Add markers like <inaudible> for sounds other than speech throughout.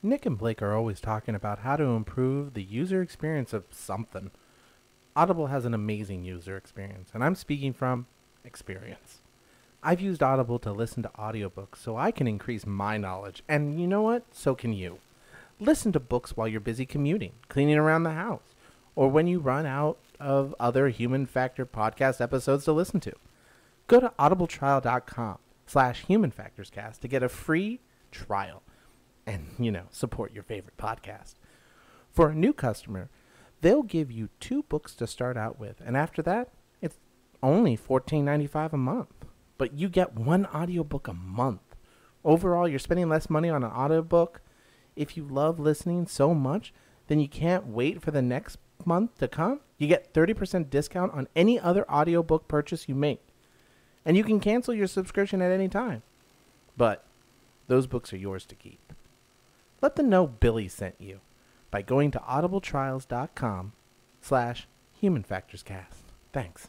Nick and Blake are always talking about how to improve the user experience of something. Audible has an amazing user experience, and I'm speaking from experience. I've used Audible to listen to audiobooks so I can increase my knowledge, and you know what? So can you. Listen to books while you're busy commuting, cleaning around the house, or when you run out of other Human Factor podcast episodes to listen to. Go to audibletrial.com slash humanfactorscast to get a free trial and, you know, support your favorite podcast. For a new customer, they'll give you two books to start out with, and after that, it's only $14.95 a month. But you get one audiobook a month. Overall, you're spending less money on an audiobook. If you love listening so much, then you can't wait for the next month to come. You get 30% discount on any other audiobook purchase you make. And you can cancel your subscription at any time. But those books are yours to keep. Let them know Billy sent you by going to audibletrials.com slash humanfactorscast. Thanks.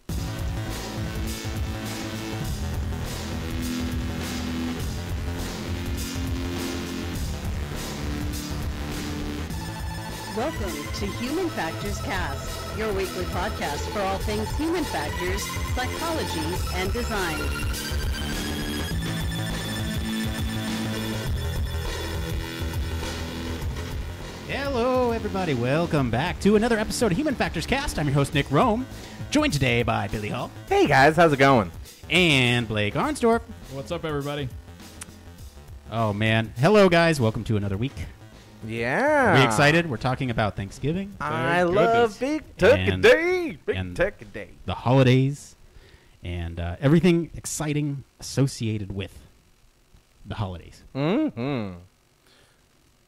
Welcome to Human Factors Cast, your weekly podcast for all things human factors, psychology, and design. Hello, everybody. Welcome back to another episode of Human Factors Cast. I'm your host, Nick Roome, joined today by Billy Hall Hey guys, how's it going? and Blake Arnsdorf. What's up, everybody? Oh, man. Hello, guys. Welcome to another week. Yeah. Are we excited? We're talking about Thanksgiving, I Thank love goodness. Big Turkey And- Day. Big and- Turkey Day. the holidays, and uh, everything exciting associated with the holidays. Mm-hmm.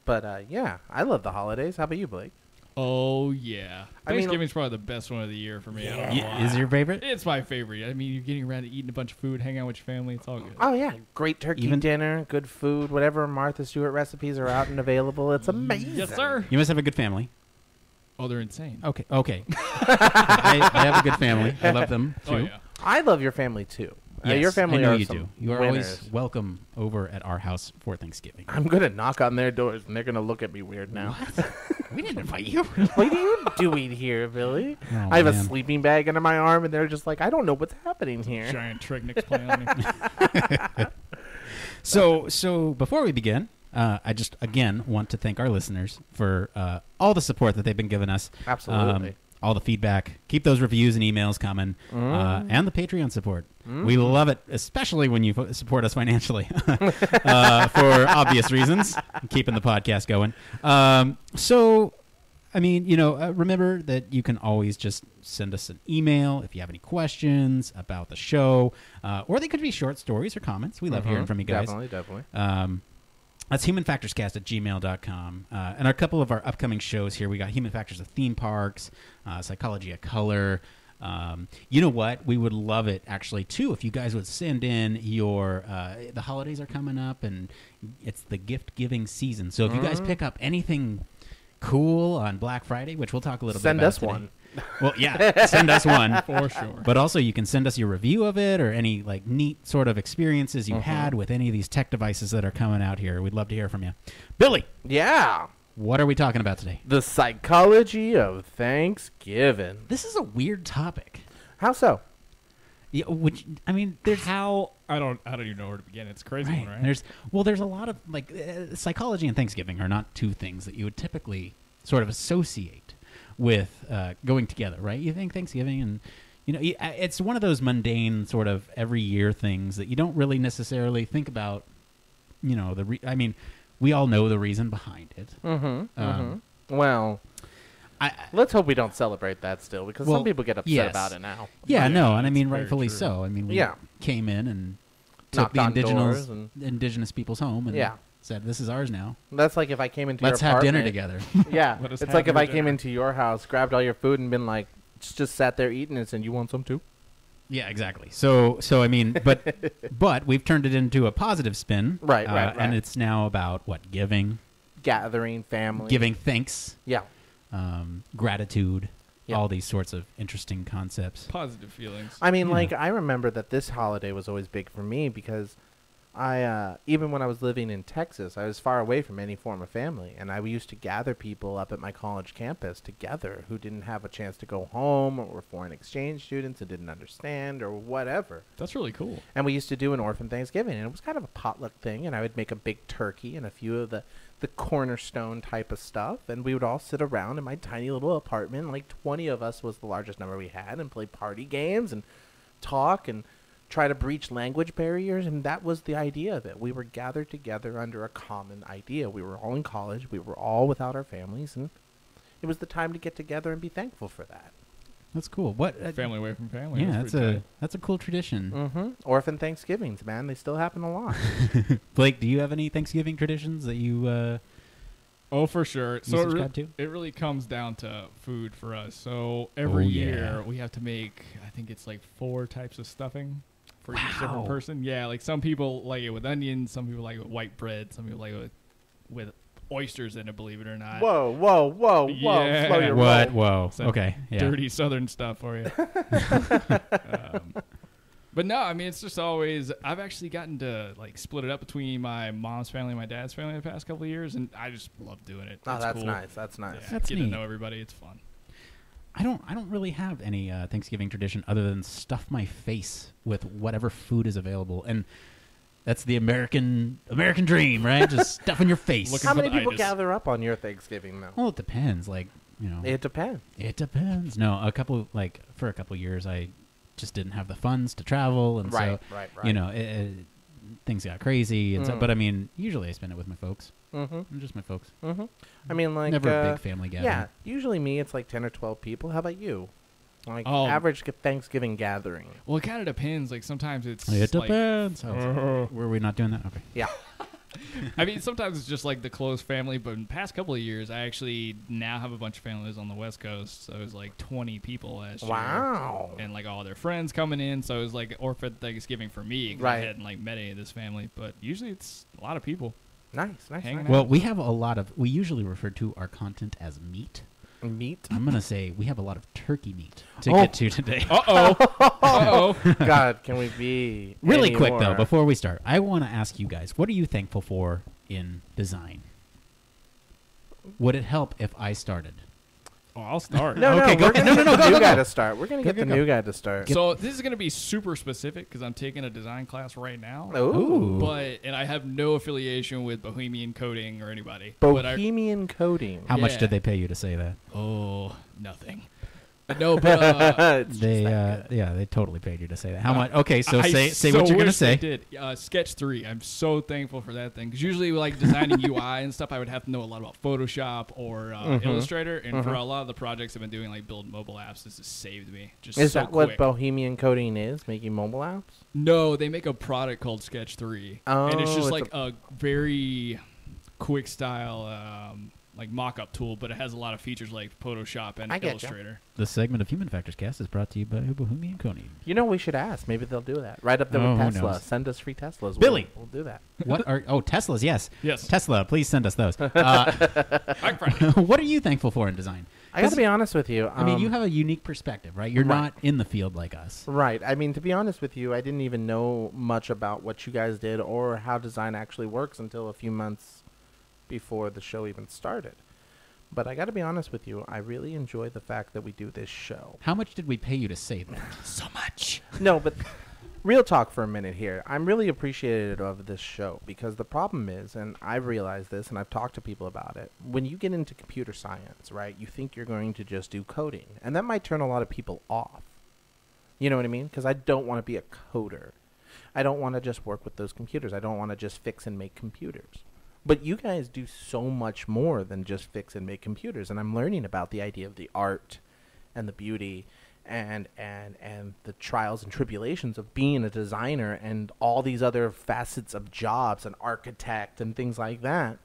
But uh, yeah, I love the holidays. How about you, Blake? Oh yeah, I mean- Thanksgiving's probably the best one of the year for me. I don't know Y- is your favorite? It's my favorite. I mean, you're getting around to eating a bunch of food, hanging out with your family. It's all good. Oh yeah, great turkey Even- dinner, good food, whatever Martha Stewart recipes are out and available. It's amazing. Yes, sir. You must have a good family. Oh, they're insane. Okay, okay. <laughs> I, I have a good family. I love them too. Oh yeah. I love your family too. Uh, your family I know are you do. You are winners. always welcome over at our house for Thanksgiving. I'm gonna knock on their doors and they're gonna look at me weird now. <laughs> we didn't invite you. what are you doing here, Billy? Oh, I have a sleeping bag under my arm, and they're just like, I don't know what's happening here. Giant trick Nick's playing on me. So, so before we begin, uh, I just again want to thank our listeners for uh, all the support that they've been giving us. Absolutely. Um, all the feedback. Keep those reviews and emails coming, Mm. uh, and the Patreon support. We love it, especially when you support us financially, <laughs> uh, for obvious reasons, keeping the podcast going. Um, so, I mean, you know, uh, remember that you can always just send us an email if you have any questions about the show, uh, or they could be short stories or comments. We love hearing Mhm. from you guys. Definitely, definitely. Um, that's humanfactorscast at gmail.com. Uh, and a couple of our upcoming shows here, we got Human Factors of Theme Parks, uh, Psychology of Color. Um, you know what? We would love it actually too if you guys would send in your. Uh, the holidays are coming up, and it's the gift giving season. So if you guys Mm. pick up anything cool on Black Friday, which we'll talk a little Send bit about us today. one. Well, yeah, send us one. <laughs> For sure. But also, you can send us your review of it or any like neat sort of experiences you Mhm. had with any of these tech devices that are coming out here. We'd love to hear from you. Billy, Yeah. What are we talking about today? The psychology of Thanksgiving. This is a weird topic. How so? Yeah, which I mean, there's How I don't I don't even know where to begin. It's crazy right, one, right? there's well, there's a lot of like uh, psychology and Thanksgiving are not two things that you would typically sort of associate with uh, going together, right? You think Thanksgiving and you know, uh, it's one of those mundane sort of every year things that you don't really necessarily think about. You know, the re- I mean, we all know the reason behind it. Mm-hmm. Um, Well, I, I- let's hope we don't celebrate that still, because Well, some people get upset yes. about it now. yeah, Yeah, no, and I mean, rightfully true. so. I mean, we Yeah. came in and took Knocked the indigenous and indigenous people's home and Yeah. said, "This is ours now. that's like if I came into Let's your have dinner together." <laughs> Yeah, it's like if your I came into your house, grabbed all your food, and been like, just, just sat there eating it, and said, "You want some too?" Yeah, exactly. So, so I mean, but <laughs> but we've turned it into a positive spin, Right, uh, right, And right. it's now about what giving, Gathering family, giving thanks, Yeah, um, gratitude, Yeah. all these sorts of interesting concepts. Positive feelings. I mean, Yeah. like I remember that this holiday was always big for me because I uh, even when I was living in Texas, I was far away from any form of family, and I used to gather people up at my college campus together who didn't have a chance to go home or were foreign exchange students and didn't understand or whatever. That's really cool. And we used to do an orphan Thanksgiving, and it was kind of a potluck thing. And I would make a big turkey and a few of the the cornerstone type of stuff, and we would all sit around in my tiny little apartment. Like twenty of us was the largest number we had, and play party games and talk and try to breach language barriers. And that was the idea of it. We were gathered together under a common idea. We were all in college. We were all without our families, and it was the time to get together and be thankful for that. That's cool. What? uh, Family away from family. yeah, that's pretty a tight. that's a cool tradition. Mm-hmm. Orphan Thanksgivings, man, they still happen a lot. <laughs> Blake, do you have any Thanksgiving traditions that you uh, Oh, for sure. So it, re- to? it really comes down to food for us. So every Oh, yeah. year we have to make, I think it's like four types of stuffing for each different person. Yeah, like some people like it with onions, some people like it with white bread, some people like it with, with oysters in it, believe it or not. whoa, whoa, whoa, whoa! Yeah. Slow your What? roll. Whoa. Some Okay. Yeah. dirty southern stuff for you. <laughs> um, but no, I mean it's just always. I've actually gotten to like split it up between my mom's family and my dad's family the past couple of years, and I just love doing it. Oh, It's that's cool. nice. That's nice. Yeah, That's get neat. to know everybody. It's fun. I don't. I don't really have any uh, Thanksgiving tradition other than stuff my face with whatever food is available, and that's the American American dream, right? Just <laughs> stuff in your face. Looking How many people itis. gather up on your Thanksgiving though? well, it depends. Like you know, It depends. It depends. No, a couple like for a couple years, I just didn't have the funds to travel, and Right, so right, right. you know, it, it, things got crazy, and so. Mm. But I mean, usually I spend it with my folks, Mm-hmm. just my folks. Mm-hmm. I mean, like Never a uh, big family gathering. Yeah, usually me, it's like ten or twelve people. How about you? Like Oh. average Thanksgiving gathering. Well, it kind of depends. Like sometimes it's It like, depends. Oh, <laughs> were we not doing that? Okay. Yeah. <laughs> I mean, sometimes it's just like the close family. But in the past couple of years, I actually now have a bunch of families on the West Coast. So it was like 20 people last year. Wow. and like all their friends coming in. So it was like orphan Thanksgiving for me. Right. I hadn't like met any of this family, but usually it's a lot of people. Nice, nice. Nice. Well, we have a lot of. We usually refer to our content as meat. Meat. I'm gonna say we have a lot of turkey meat to Oh. get to today. <laughs> Uh oh. uh oh. <laughs> God, can we be Really any quick though, before we start, I want to ask you guys: What are you thankful for in design? Would it help if I started? Oh, I'll start. No, Okay, no, go ahead. gonna No, no, get no, the go, go, guy go. to start. We're gonna Go, get the go, new guy to start. So this is gonna be super specific because I'm taking a design class right now. Ooh. But and I have no affiliation with Bohemian Coding or anybody. But I, Bohemian coding. How much did they pay you to say that? oh, nothing. No, but uh, <laughs> They, uh, yeah, they totally paid you to say that. How Uh, much? Okay, so I say say so what you're gonna wish they say. Did uh, Sketch Three? I'm so thankful for that thing because usually like designing <laughs> UI and stuff, I would have to know a lot about Photoshop or uh, Mhm. Illustrator. And for Mhm. a lot of the projects I've been doing, like build mobile apps, this has saved me. Just Is so that what quick. Bohemian coding is? Making mobile apps? No, they make a product called Sketch Three, and it's Oh, just it's like a, very quick style. Um, like mock-up tool, but it has a lot of features like Photoshop and I getcha. Illustrator. The segment of Human Factors Cast is brought to you by Bohemian Coding. You know, we should ask. Maybe they'll do that. Right up there Oh, with who Tesla. knows? Send us free Teslas. Billy! We'll, we'll do that. What are oh Teslas? Yes, Yes, Tesla. Please send us those. <laughs> Uh, Black Friday. <laughs> what are you thankful for in design? I got to be honest with you. I mean, you um, have a unique perspective, right? You're right. not in the field like us. Right. I mean, to be honest with you, I didn't even know much about what you guys did or how design actually works until a few months before the show even started. But I got to be honest with you, I really enjoy the fact that we do this show. How much did we pay you to say that? <laughs> so much. no, but real talk for a minute here. I'm really appreciative of this show because the problem is, and I've realized this and I've talked to people about it, when you get into computer science, right, you think you're going to just do coding. And that might turn a lot of people off. You know what I mean? Because I don't want to be a coder. I don't want to just work with those computers. I don't want to just fix and make computers. But you guys do so much more than just fix and make computers. And I'm learning about the idea of the art and the beauty and and and the trials and tribulations of being a designer and all these other facets of jobs an architect and things like that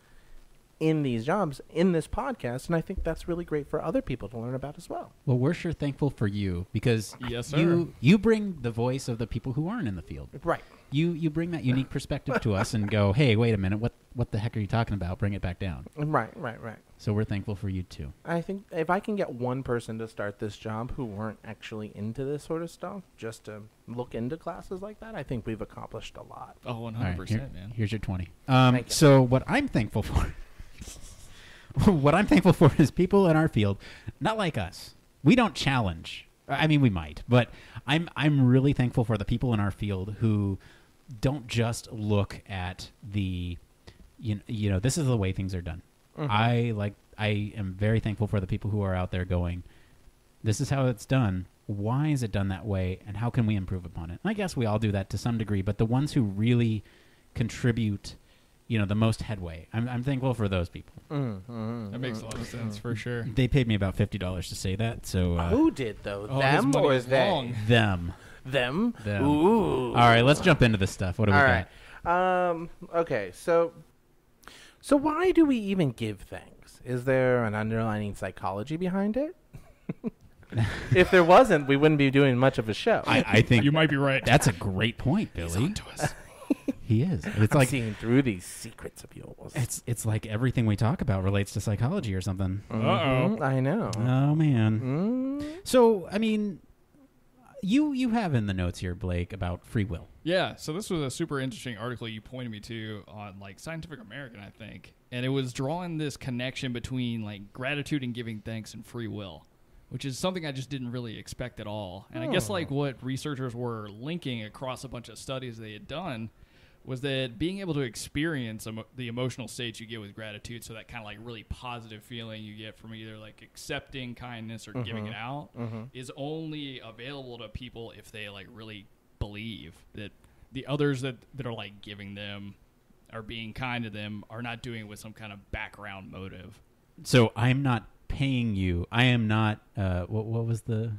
in these jobs in this podcast and I think that's really great for other people to learn about as well. Well, we're sure thankful for you because Yes, you sir. you bring the voice of the people who aren't in the field. Right. You you bring that unique perspective to us and go, <laughs> hey, wait a minute, what what the heck are you talking about? Bring it back down. Right, right, right. So we're thankful for you too. I think if I can get one person to start this job who weren't actually into this sort of stuff, just to look into classes like that, I think we've accomplished a lot. Oh, one Oh, one hundred percent, man. Here's your twenty. Um, you. so what I'm thankful for, <laughs> what I'm thankful for is people in our field, not like us. We don't challenge. I mean, we might, but I'm I'm really thankful for the people in our field who don't just look at the, you know, you know this is the way things are done. I like I am very thankful for the people who are out there going, this is how it's done. Why is it done that way, and how can we improve upon it? And I guess we all do that to some degree, but the ones who really contribute, you know, the most headway, I'm, I'm thankful for those people. Mm-hmm. That makes a lot of sense for sure. They paid me about fifty dollars to say that, so uh, Who did though? Oh, them or is they? long. them. Them. Them. Ooh. All right, let's jump into this stuff. What do we All got? right. Um. Okay. So, so why do we even give thanks? Is there an underlying psychology behind it? <laughs> if there wasn't, we wouldn't be doing much of a show. I, I think You might be right. that's a great point, Billy. to us. <laughs> He is. It's I'm like seeing through these secrets of yours. it's it's like everything we talk about relates to psychology or something. Uh oh. I know. Oh man. Mm. So I mean, you you have in the notes here, Blake, about free will. Yeah, so this was a super interesting article you pointed me to on like Scientific American, I think. And it was drawing this connection between like gratitude and giving thanks and free will, which is something I just didn't really expect at all. And I guess oh. like what researchers were linking across a bunch of studies they had done was that being able to experience emo- the emotional states you get with gratitude, so that kind of like really positive feeling you get from either like accepting kindness or giving it out, is only available to people if they like really believe that the others that, that are like giving them are being kind to them are not doing it with some kind of background motive. So I'm not paying you. I am not. Uh, what what was the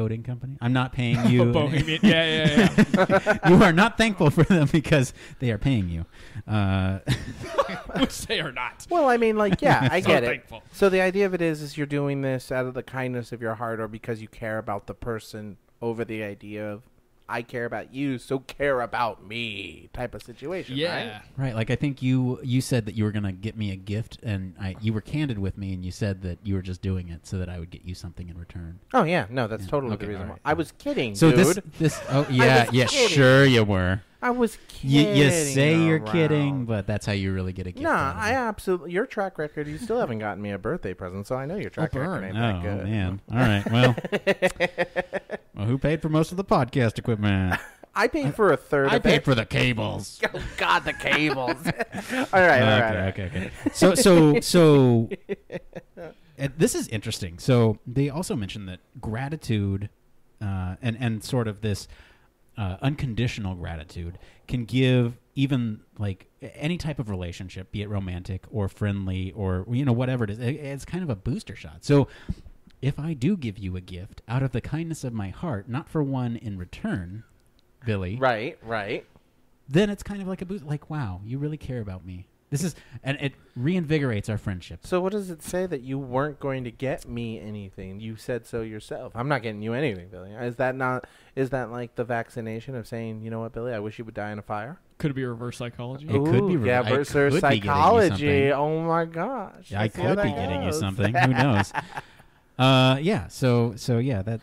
coding company? I'm not paying <laughs> you. Bohemian, yeah, yeah, yeah. <laughs> you are not thankful for them because they are paying you. Uh, Which <laughs> they are not. Well, I mean, like, yeah, I So get it. thankful. So the idea of it is, is you're doing this out of the kindness of your heart, or because you care about the person over the idea of I care about you, so care about me type of situation. Yeah. Right? right. Like I think you you said that you were gonna get me a gift, and I you were candid with me, and you said that you were just doing it so that I would get you something in return. Oh yeah, no, that's Yeah, totally okay, the reason. alright, why. I was kidding, So dude. this this oh <laughs> yeah was yeah kidding. sure you were. I was kidding. you say you're kidding, but that's how you really get a gift. Nah, I absolutely. Your track record, you still haven't gotten me a birthday present, so I know your track record burn. ain't Oh that good. man! All right. Well, <laughs> well, who paid for most of the podcast equipment? I paid for a third. I of paid it. for the cables. <laughs> Oh God, the cables. <laughs> all right, all right. all right. okay, okay, okay. So, so, so, this is interesting. So, they also mentioned that gratitude, uh, and and sort of this uh, unconditional gratitude can give even like any type of relationship, be it romantic or friendly or you know whatever it is. it- It's kind of a booster shot. So. If I do give you a gift out of the kindness of my heart, not for one in return, Billy, Right, right. then it's kind of like a boost. Like, wow, you really care about me. This is, and it reinvigorates our friendship. So what does it say that you weren't going to get me anything? You said so yourself. I'm not getting you anything, Billy. Is that not? Is that like the vaccination of saying, you know what, Billy? I wish you would die in a fire. Could it be reverse psychology? It could be Ooh, re- yeah, I could be getting you psychology. Oh my gosh! I Let's see how could that be getting you something. Who knows? <laughs> Uh, yeah. So, so yeah, that.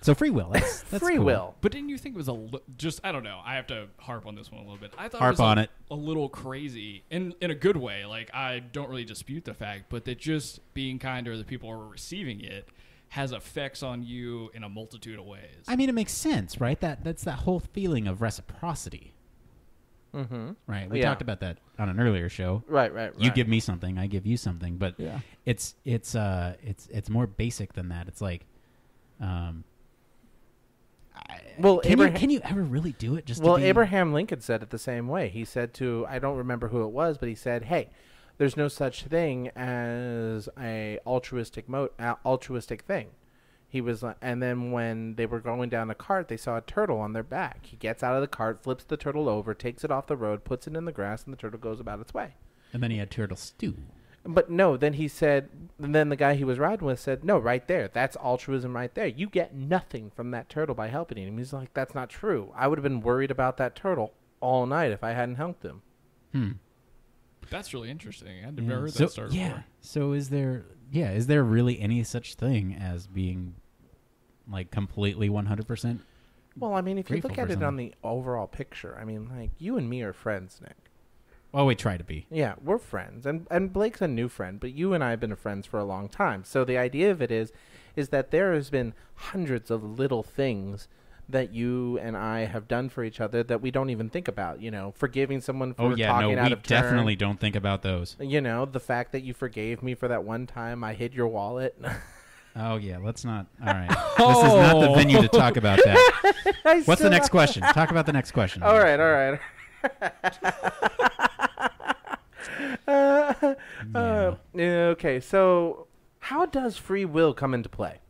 So free will. That's, <laughs> that's Free cool. will. But didn't you think it was a li- just I don't know. I have to harp on this one a little bit. I thought Harp it was on a, it. a little crazy in in a good way. Like I don't really dispute the fact, but that just being kind to the people who are receiving it has effects on you in a multitude of ways. I mean, it makes sense, right? That that's that whole feeling of reciprocity, Mm-hmm. right? We Yeah. talked about that on an earlier show. Right, right, right. You give me something, I give you something, but Yeah. it's it's uh it's it's more basic than that. It's like, um, I- Well, can Abraham- you can you ever really do it? Just Well, be, Abraham Lincoln said it the same way. He said to I don't remember who it was, but he said, "Hey, there's no such thing as a altruistic mo- uh, altruistic thing." He was, like, and then when they were going down a cart, they saw a turtle on their back. He gets out of the cart, flips the turtle over, takes it off the road, puts it in the grass, and the turtle goes about its way. and then he had turtle stew. But no, then he said, and then the guy he was riding with said, no, right there, that's altruism right there. You get nothing from that turtle by helping him. He's like, that's not true. I would have been worried about that turtle all night if I hadn't helped him. Hmm. That's really interesting. I had Yeah. never heard so, that story yeah. before. So is there? Yeah. Is there really any such thing as being like completely one hundred percent? Well, I mean, if you look at it on the overall picture, I mean, like you and me are friends, Nick. Well, we try to be. Yeah, we're friends, and and Blake's a new friend, but you and I have been friends for a long time. So the idea of it is, is that there has been hundreds of little things that you and I have done for each other that we don't even think about. You know, forgiving someone for Oh yeah, no, out we of turn. definitely don't think about those. You know, the fact that you forgave me for that one time I hid your wallet. <laughs> Oh yeah, let's not. All right, <laughs> this is not the oh. venue to talk about that. <laughs> What's the next question? Talk about the next question. All right, all right. <laughs> uh, uh, okay, so how does free will come into play?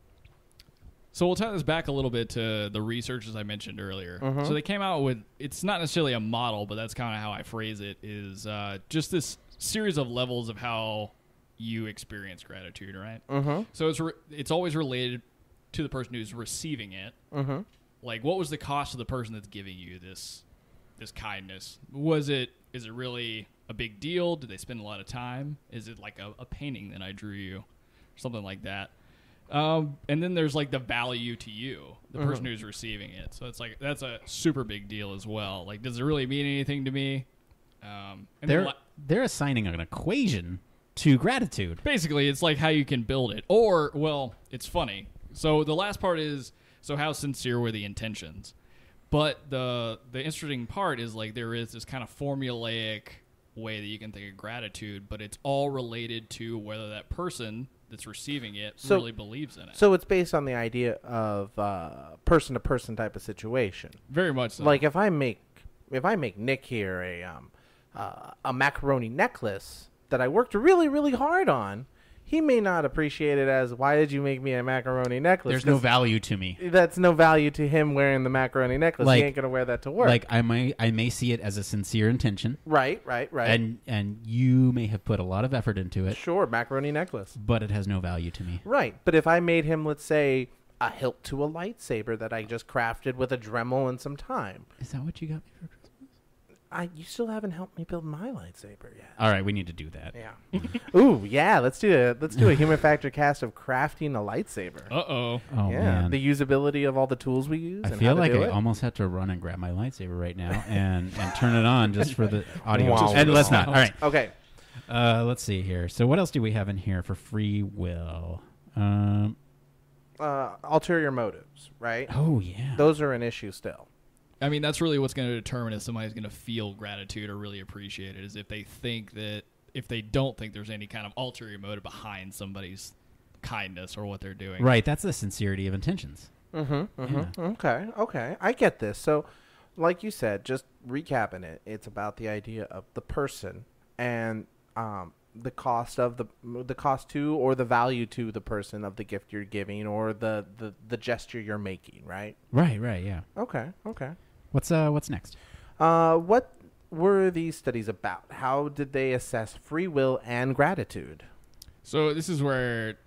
So we'll tie this back a little bit to the research as I mentioned earlier. Mm-hmm. So they came out with it's not necessarily a model, but that's kind of how I phrase it. Is uh, just this series of levels of how you experience gratitude, right? Mm-hmm. So it's re- it's always related to the person who's receiving it. Mm-hmm. Like, what was the cost of the person that's giving you this this kindness? Was it is it really a big deal? Did they spend a lot of time? Is it like a, a painting that I drew you, or something like that? Um, and then there's like the value to you, the person who's receiving it. So it's like that's a super big deal as well. Like, does it really mean anything to me? Um, and then They're la- they're assigning an equation to gratitude. basically it's like how you can build it or well it's funny so the last part is so how sincere were the intentions but the the interesting part is like there is this kind of formulaic way that you can think of gratitude but it's all related to whether that person that's receiving it So- really believes in it So it's based on the idea of uh, person-to-person type of situation. very much so Like if I make if I make Nick here a um, uh, a macaroni necklace that I worked really really hard on, he may not appreciate it as why did you make me a macaroni necklace? There's no value to me. that's no value to him wearing the macaroni necklace. Like- he ain't gonna wear that to work. Like I may I may see it as a sincere intention, right, right, right. and and you may have put a lot of effort into it, sure, macaroni necklace. but it has no value to me. Right, but if I made him, let's say, a hilt to a lightsaber that I just crafted with a Dremel and some time, Is that what you got me for? I you still haven't helped me build my lightsaber yet. All right, we need to do that. Yeah. <laughs> Ooh, yeah. Let's do a let's do a human factor cast of crafting a lightsaber. uh-oh Oh yeah, man, the usability of all the tools we use. I and feel how to like do I it. almost have to run and grab my lightsaber right now and and turn it on just for the <laughs> audio. Wow. and let's not. All right. Okay. Uh, let's see here. So what else do we have in here for free will? Um, Uh, ulterior motives, right? oh yeah. Those are an issue still. I mean, that's really what's going to determine if somebody's going to feel gratitude or really appreciate it. Is if they think that if they don't think there's any kind of ulterior motive behind somebody's kindness or what they're doing. Right. That's the sincerity of intentions. Mm-hmm. Yeah. Okay. Okay. I get this. So, like you said, just recapping it, it's about the idea of the person and um, the cost of the the cost to or the value to the person of the gift you're giving or the the, the gesture you're making. Right. Right. Right. Yeah. Okay. Okay. What's uh What's next? Uh, what were these studies about? How did they assess free will and gratitude? So this is where.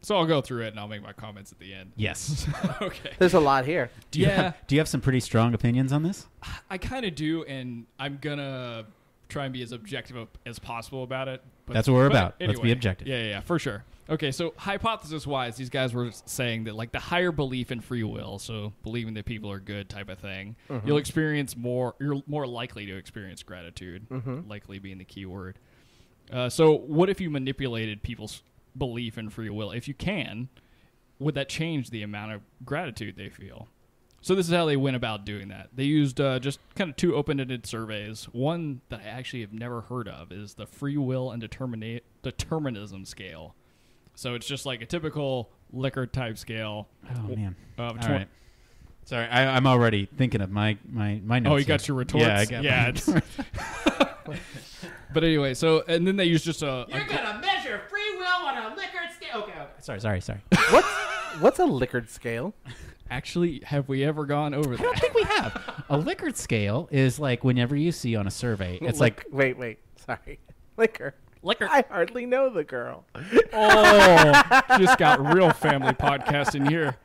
So I'll go through it and I'll make my comments at the end. Yes. <laughs> okay. There's a lot here. Do you Yeah. Have, do you have some pretty strong opinions on this? I kind of do, and I'm gonna try and be as objective as possible about it. But, That's what we're but about. Let's be objective. Yeah, yeah, yeah, for sure. Okay, so hypothesis-wise, these guys were saying that like the higher belief in free will, so believing that people are good type of thing, you'll experience more. You're more likely to experience gratitude. Likely being the key word. Uh, so, what if you manipulated people's belief in free will? If you can, would that change the amount of gratitude they feel? So this is how they went about doing that. They used uh, just kind of two open-ended surveys. One that I actually have never heard of is the free will and determina- determinism scale. So it's just like a typical liquor type scale. Oh man. Of All twen- right. Sorry, I, I'm already thinking of my my my oh, notes. Oh, you got here. your retorts. Yeah, I got Yeah, my <laughs> it's- <laughs> But anyway, so and then they use just a, You're a gonna measure free will on a Likert scale. Okay, okay. Sorry, sorry, sorry. <laughs> What's what's a Likert scale? actually have we ever gone over I don't think we have. A Likert scale is like whenever you see on a survey, it's like wait, wait, sorry, liquor. Liquor. I hardly know the girl. Oh, just got <laughs> real family podcast in here.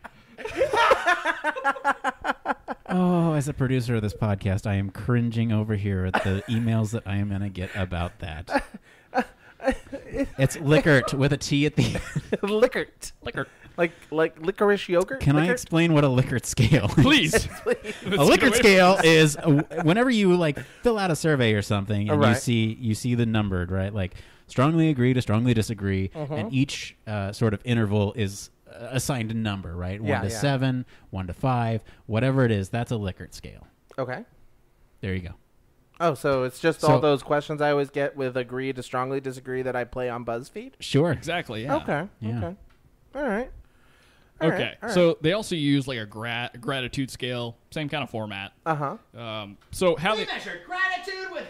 Oh, as a producer of this podcast, I am cringing over here at the emails that I am going to get about that. <laughs> It's Lickert with a T at the end. Lickert. Liquor. Like like licorice yogurt? Can I Lickert? explain what a Lickert scale is? Please. <laughs> a Likert scale is uh, whenever you like fill out a survey or something and you Right. see you see the numbered right like strongly agree to strongly disagree Mm-hmm. and each uh, sort of interval is uh, assigned a number right one Yeah, to yeah. seven one to five whatever it is that's a Likert scale Okay. there you go Oh, so it's just So- all those questions I always get with agree to strongly disagree that I play on BuzzFeed? sure Exactly. Yeah. Okay. Yeah. Okay. All right. All right, Okay. all right. So they also use like a gra- gratitude scale, same kind of format. Uh huh. Um, so how they measure gratitude with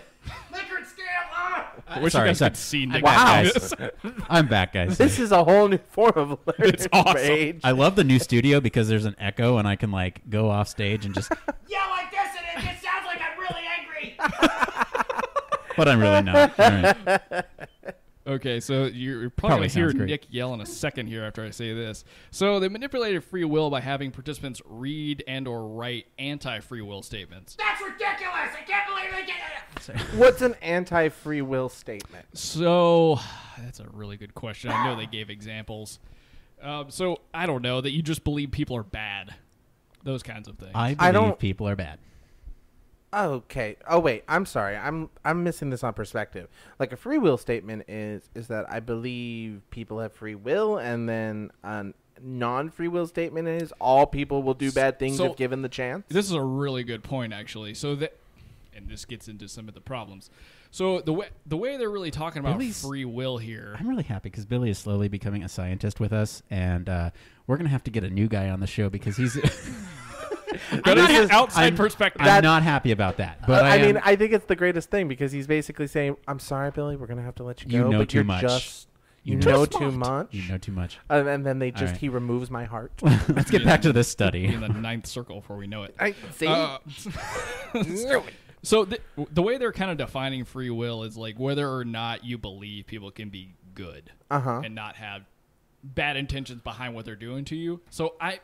Likert scale. Ah! I wish sorry, you guys sorry. could see Nick Wow. do this. I'm back guys <laughs> This is a whole new form of <laughs> learning. It's awesome. Rage. I love the new studio because there's an echo and I can like go off stage and just <laughs> Yeah, like this, and it just sounds like I'm really angry. but I'm really not All right. Okay, so you're probably, Probably going to hear great. Nick yell in a second here after I say this. So they manipulated free will by having participants read and or write anti-free will statements. That's ridiculous. I can't believe they did it. <laughs> What's an anti-free will statement? So that's a really good question. I know they gave examples. Um, so I don't know that you just believe people are bad, those kinds of things. I I believe don't- people are bad Okay. Oh wait, I'm sorry. I'm I'm missing this on perspective. Like a free will statement is is that I believe people have free will, and then a non-free will statement is all people will do bad things So- if given the chance. This is a really good point, actually. So that, and this gets into some of the problems. So the way the way they're really talking about Billy's- free will here. I'm really happy because Billy is slowly becoming a scientist with us, and uh, we're gonna have to get a new guy on the show because he's. <laughs> <laughs> Got This an is- outside I'm- perspective. I'm That- not happy about that, but Uh, I, I, mean, am- I think it's the greatest thing because he's basically saying, "I'm sorry, Billy, we're gonna have to let you You go, know but too you're much. just you, You know, know too much." you know too much. and, and then they just right. he removes my heart. <laughs> Let's get back to this study. in the ninth circle before we know it. I see. Uh, <laughs> so the, the way they're kind of defining free will is like whether or not you believe people can be good Uh huh. and not have bad intentions behind what they're doing to you. So I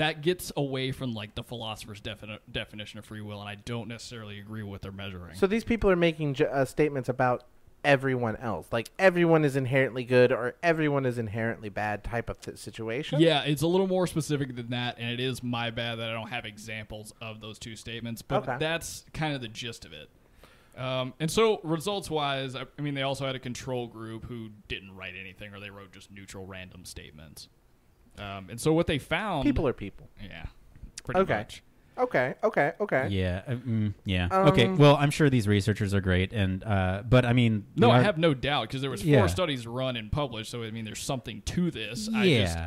that gets away from like the philosopher's defini- definition of free will, and I don't necessarily agree with what they're measuring. So these people are making ju- uh, statements about everyone else, like everyone is inherently good or everyone is inherently bad type of th- situation. Yeah, it's a little more specific than that, and it is my bad that I don't have examples of those two statements, but Okay. that's kind of the gist of it. Um, and so, results wise, I, I mean, they also had a control group who didn't write anything, or they wrote just neutral random statements. Um, and so, what they found People are people. yeah, pretty Okay. much. Okay. Okay. Okay. yeah, uh, mm, yeah. okay, Um, well, I'm sure these researchers are great, and uh, but I mean, No, we I are- have no doubt because there was four Yeah. studies run and published, so I mean, there's something to this. I Yeah, just,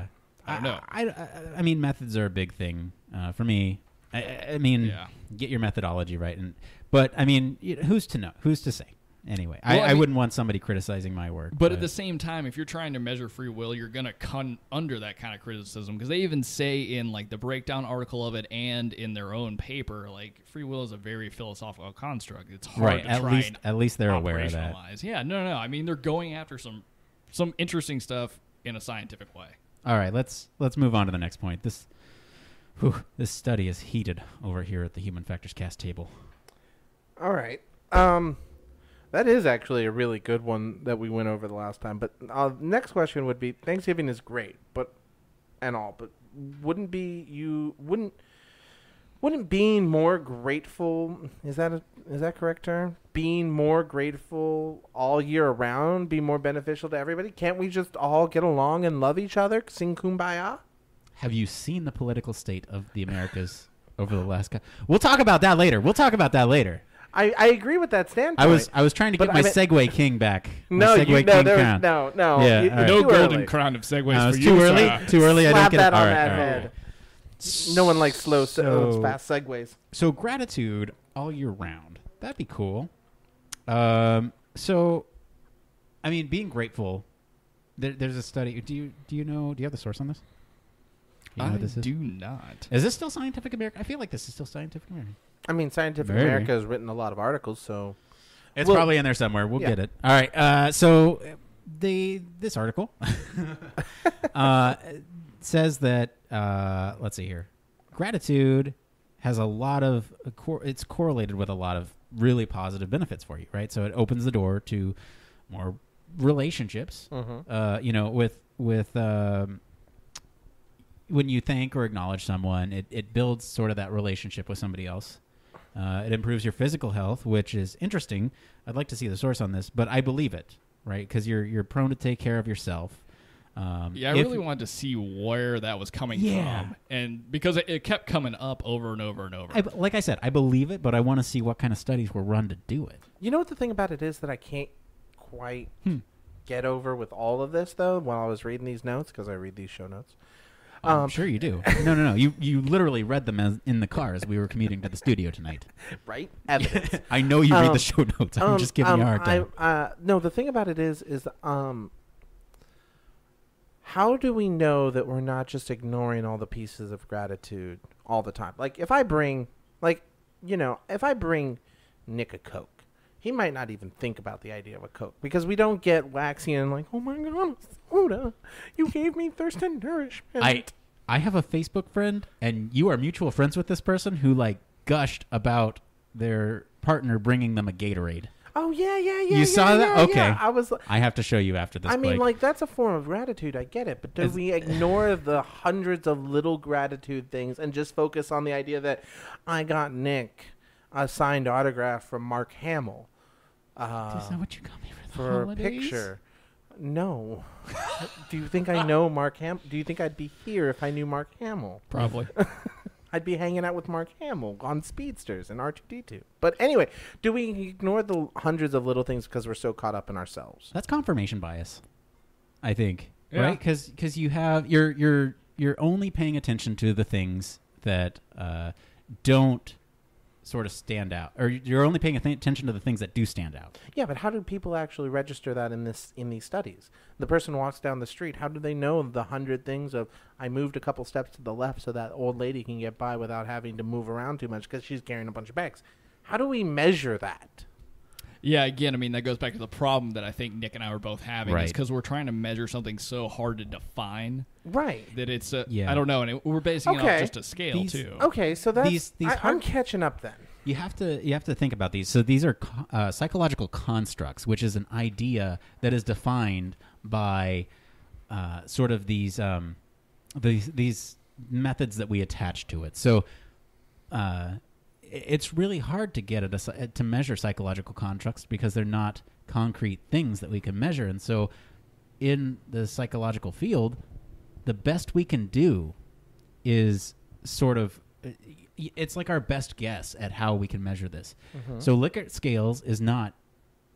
I don't know. I, I, I mean, methods are a big thing uh, for me. I- I, I mean, Yeah. get your methodology right, and but I mean, y- who's to know? Who's to say? Anyway, I, Well, I I, mean- wouldn't want somebody criticizing my work. But at the same time, if you're trying to measure free will, you're going to come under that kind of criticism because they even say in like the breakdown article of it and in their own paper, like free will is a very philosophical construct. It's hard right, to at try least and at least they're aware of that. operationalize. Yeah, no, no. I mean, they're going after some some interesting stuff in a scientific way. All right, let's let's move on to the next point. This whew, this study is heated over here at the Human Factors Cast table. All right. Um, that is actually a really good one that we went over the last time. But uh, next question would be: Thanksgiving is great, but and all, but wouldn't be you wouldn't wouldn't being more grateful is that a, is that correct term? Being more grateful all year around be more beneficial to everybody? Can't we just all get along and love each other, sing kumbaya? Have you seen the political state of the Americas <laughs> over the last? cou- We'll talk about that later. We'll talk about that later. I, I agree with that standpoint. I was I was trying to But get I my mean- Segue King back. <laughs> My no, Segue you, no, King there was, crown. no, no, Yeah, you- all right. No too golden early. crown of Segues No, for it's you. too early. sir. Too early. I don't get that it. on All right, that all right. head. No one likes slow, So- fast segues. So gratitude all year round. That'd be cool. Um, so, I mean, being grateful. There, there's a study. Do you do you know? Do you have the source on this? You know I what this is? do not. Is this still Scientific American? I feel like this is still Scientific American. I mean, Scientific. America has written a lot of articles, so It's Well- probably in there somewhere. We'll Yeah. get it. All right. Uh, so the this article <laughs> uh, says that uh, let's see here, gratitude has a lot of it's correlated with a lot of really positive benefits for you, right? So it opens the door to more relationships. Mhm. Uh, you know, with with um, when you thank or acknowledge someone, it, it builds sort of that relationship with somebody else. Uh, it improves your physical health, which is interesting. I'd like to see the source on this, but I believe it, right? Because you're you're prone to take care of yourself. Um, Yeah, I if- really wanted to see where that was coming Yeah. from, and because it, it kept coming up over and over and over. I, like I said, I believe it, but I want to see what kind of studies were run to do it. You know what the thing about it is that I can't quite Hmm. get over with all of this though while I was reading these notes because I read these show notes. I'm Um, sure you do. <laughs> No, no, no. You you literally read them as, in the car as we were commuting to the studio tonight. <laughs> Right? Evidence. <laughs> I know you read Um, the show notes. I'm Um, just giving um, you a hard time. I, uh, no, the thing about it is, is um, how do we know that we're not just ignoring all the pieces of gratitude all the time? Like, if I bring, like, you know, if I bring Nick a Coke, he might not even think about the idea of a Coke because we don't get waxy and like, oh my god, soda, you gave me thirst and nourishment. I I have a Facebook friend, and you are mutual friends with this person who like gushed about their partner bringing them a Gatorade. oh yeah, yeah, yeah. You yeah, saw that? yeah, Okay. yeah. I was. I have to show you after this. I mean, Blake. like that's a form of gratitude. I get it, but do Is- we ignore the hundreds of little gratitude things and just focus on the idea that I got Nick a signed autograph from Mark Hamill uh, is that what you got me for the for a holidays? picture? No. <laughs> do you think I know Mark Ham? Do you think I'd be here if I knew Mark Hamill? Probably. <laughs> I'd be hanging out with Mark Hamill on speedsters and R2D2. But anyway, do we ignore the hundreds of little things because we're so caught up in ourselves? That's confirmation bias, I think. Yeah. Right? Because you have you're you're you're only paying attention to the things that uh, don't sort of stand out, or you're only paying attention to the things that do stand out. Yeah, but how do people actually register that in this in these studies? The person walks down the street. How do they know the hundred things of I moved a couple steps to the left so that old lady can get by without having to move around too much because she's carrying a bunch of bags? How do we measure that? Yeah, again, I mean that goes back to the problem that I think Nick and I were both having, Right. is because we're trying to measure something so hard to define Right. that it's a, Yeah. I don't know, and it, we're basing it Okay. off just a scale These- too. Okay, so that's These- these I, I'm catching up then. You have to you have to think about these. So these are uh, psychological constructs, which is an idea that is defined by uh, sort of these um, these these methods that we attach to it. So uh, i- it's really hard to get at a, to measure psychological constructs because they're not concrete things that we can measure. And so in the psychological field, the best we can do is sort of uh, it's like our best guess at how we can measure this. So Likert scales is not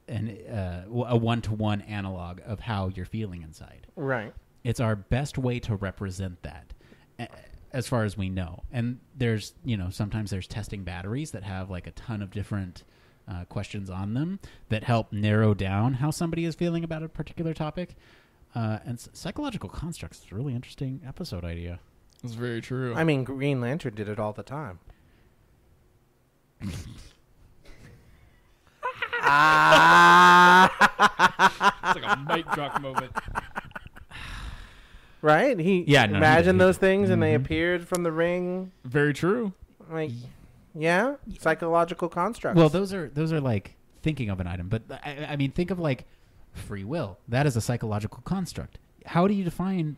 an uh, a one to one analog of how you're feeling inside. Right. It's our best way to represent that, as far as we know. And there's you know sometimes there's testing batteries that have like a ton of different. Uh, questions on them that help narrow down how somebody is feeling about a particular topic. Uh, and s- psychological constructs is a really interesting episode idea. It's very true. I mean, Green Lantern did it all the time. ah, <laughs> it's like a mic drop moment. Right? He Yeah, no, he imagined did. those things and they Mhm. appeared from the ring. Very true. Like, yeah, psychological constructs. Well, those are those are like thinking of an item, but I, I mean, think of like free will. That is a psychological construct. How do you define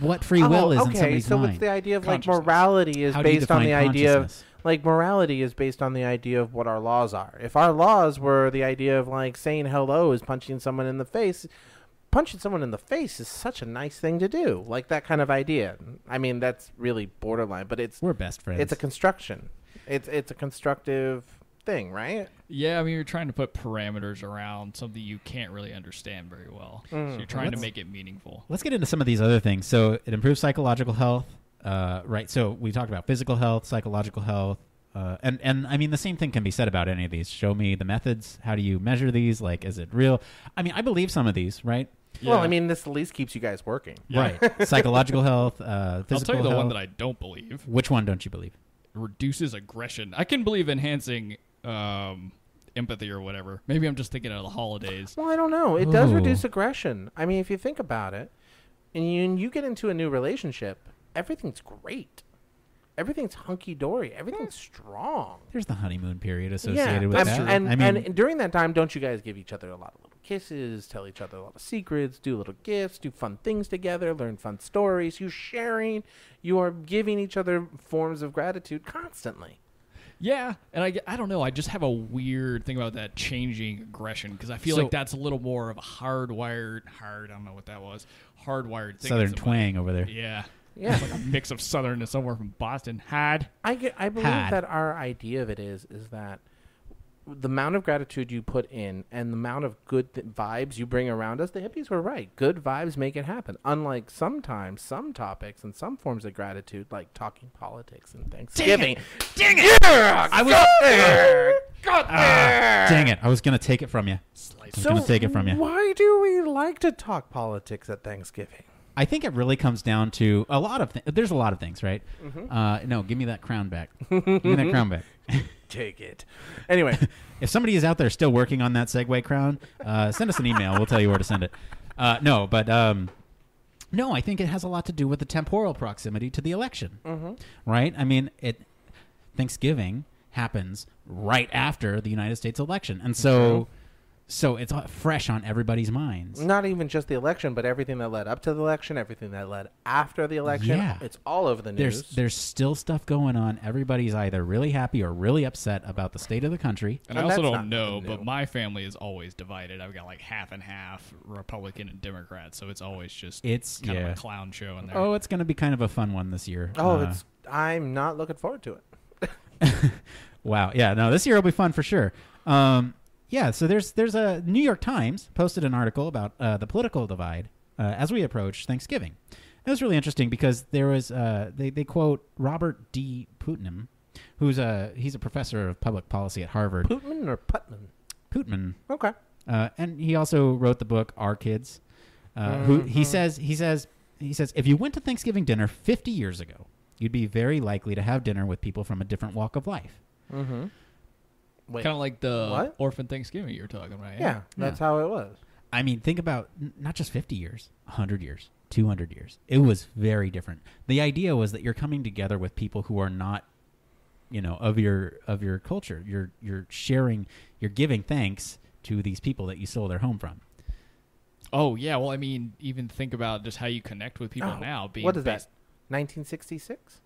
what free will Oh, is okay, in somebody's so mind? it's the idea of like Consciousness. morality is How do you based on the define idea of consciousness? like morality is based on the idea of what our laws are. If our laws were the idea of like saying hello is punching someone in the face, punching someone in the face is such a nice thing to do. Like that kind of idea. I mean, that's really borderline, but it's We're best friends. it's a construction. It's it's a constructive thing, right? Yeah, I mean, you're trying to put parameters around something you can't really understand very well. so Mm. you're trying to Let's- make it meaningful. Let's get into some of these other things. So it improves psychological health, uh, right? So we talked about physical health, psychological health, uh, and and I mean the same thing can be said about any of these. Show me the methods. How do you measure these? Like, is it real? I mean, I believe some of these, right? Well, I mean, this at least keeps you guys working. Yeah. Right. psychological health, uh, I'll physical tell you the health. one that I don't believe. Which one don't you believe? reduces aggression. I can believe enhancing um, empathy or whatever. Maybe I'm just thinking of the holidays. Well, I don't know. It does Ooh. reduce aggression. I mean, if you think about it, and you, and you get into a new relationship, everything's great. Everything's hunky dory. Everything's strong. There's the honeymoon period associated with and, that. And, I mean, and during that time, don't you guys give each other a lot of little kisses, tell each other a lot of secrets, do little gifts, do fun things together, learn fun stories? You're sharing. You are giving each other forms of gratitude constantly. Yeah, and I, I don't know. I just have a weird thing about that changing aggression because I feel So- like that's a little more of a hardwired, hard. I don't know what that was. Hardwired thing. Southern as a- twang over there. Yeah, Yeah. like a mix of Southern and somewhere from Boston. Had I, get, I believe Had. that our idea of it is is that the amount of gratitude you put in and the amount of good th- vibes you bring around us, the hippies were right. Good vibes make it happen. Unlike sometimes some topics and some forms of gratitude, like talking politics and Thanksgiving. Dang it! Yeah, I was got there. <laughs> Got Ah, dang it! I was gonna take it from you. I was So gonna take it from you. Why do we like to talk politics at Thanksgiving? I think it really comes down to a lot of. Th- there's a lot of things, right? Mm-hmm. Uh, no, give me that crown back. give me that crown back. <laughs> Take it. Anyway, <laughs> if somebody is out there still working on that Segue crown, uh, send us an email. We'll tell you where to send it. Uh, no, but um, no, I think it has a lot to do with the temporal proximity to the election, Mm-hmm. right? I mean, it Thanksgiving happens right after the United States election, and so so it's uh, fresh on everybody's minds. not even just the election, but everything that led up to the election, everything that led after the election. Yeah. It's all over the news. There's there's still stuff going on. Everybody's either really happy or really upset about the state of the country. And, And I also don't know, but my family is always divided. I've got like half and half Republican and Democrat, so it's always just It's kind yeah. of a clown show in there. Oh, it's going to be kind of a fun one this year. oh, Uh, it's. I'm not looking forward to it. <laughs> Wow. Yeah. No, this year will be fun for sure. Um, yeah. So there's there's a New York Times posted an article about uh, the political divide uh, as we approach Thanksgiving. It was really interesting because there was uh, they they quote Robert D. Putnam, who's a he's a professor of public policy at Harvard. Putman or Putman? Putman, Okay. uh, and he also wrote the book Our Kids. Uh, Who he says he says he says if you went to Thanksgiving dinner 50 years ago, you'd be very likely to have dinner with people from a different walk of life. Mm-hmm. Wait. kind of like the What? orphan Thanksgiving you were talking about. yeah, that's how it was. I mean, think about n- not just 50 years, 100 years, 200 years. It was very different. The idea was that you're coming together with people who are not you know, of your of your culture. You're you're sharing, you're giving thanks to these people that you stole their home from. Oh yeah, well I mean, even think about just how you connect with people Oh, now. Being what is that? 1966.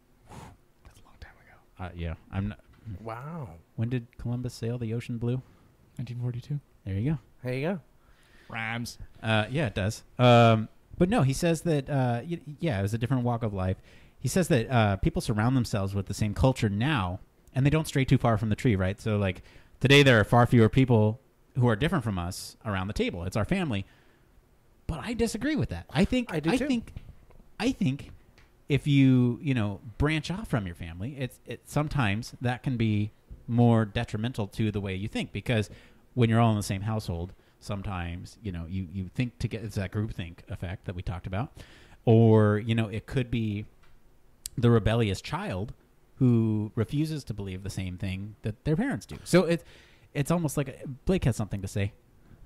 That's a long time ago. Uh, yeah, I'm. Not, Wow. when did Columbus sail the ocean blue? 1942. There you go. There you go. Rhymes. Uh, yeah, it does. Um, but no, he says that uh, y- yeah, it was a different walk of life. He says that uh, people surround themselves with the same culture now, and they don't stray too far from the tree, right? So like today, there are far fewer people who are different from us around the table. It's our family. But I disagree with that. I think I do too. think I think if you you know branch off from your family, it's it sometimes that can be more detrimental to the way you think because when you're all in the same household, sometimes you know you you think to get it's that groupthink effect that we talked about, or you know it could be the rebellious child who refuses to believe the same thing that their parents do. So it's it's almost like a, Blake has something to say.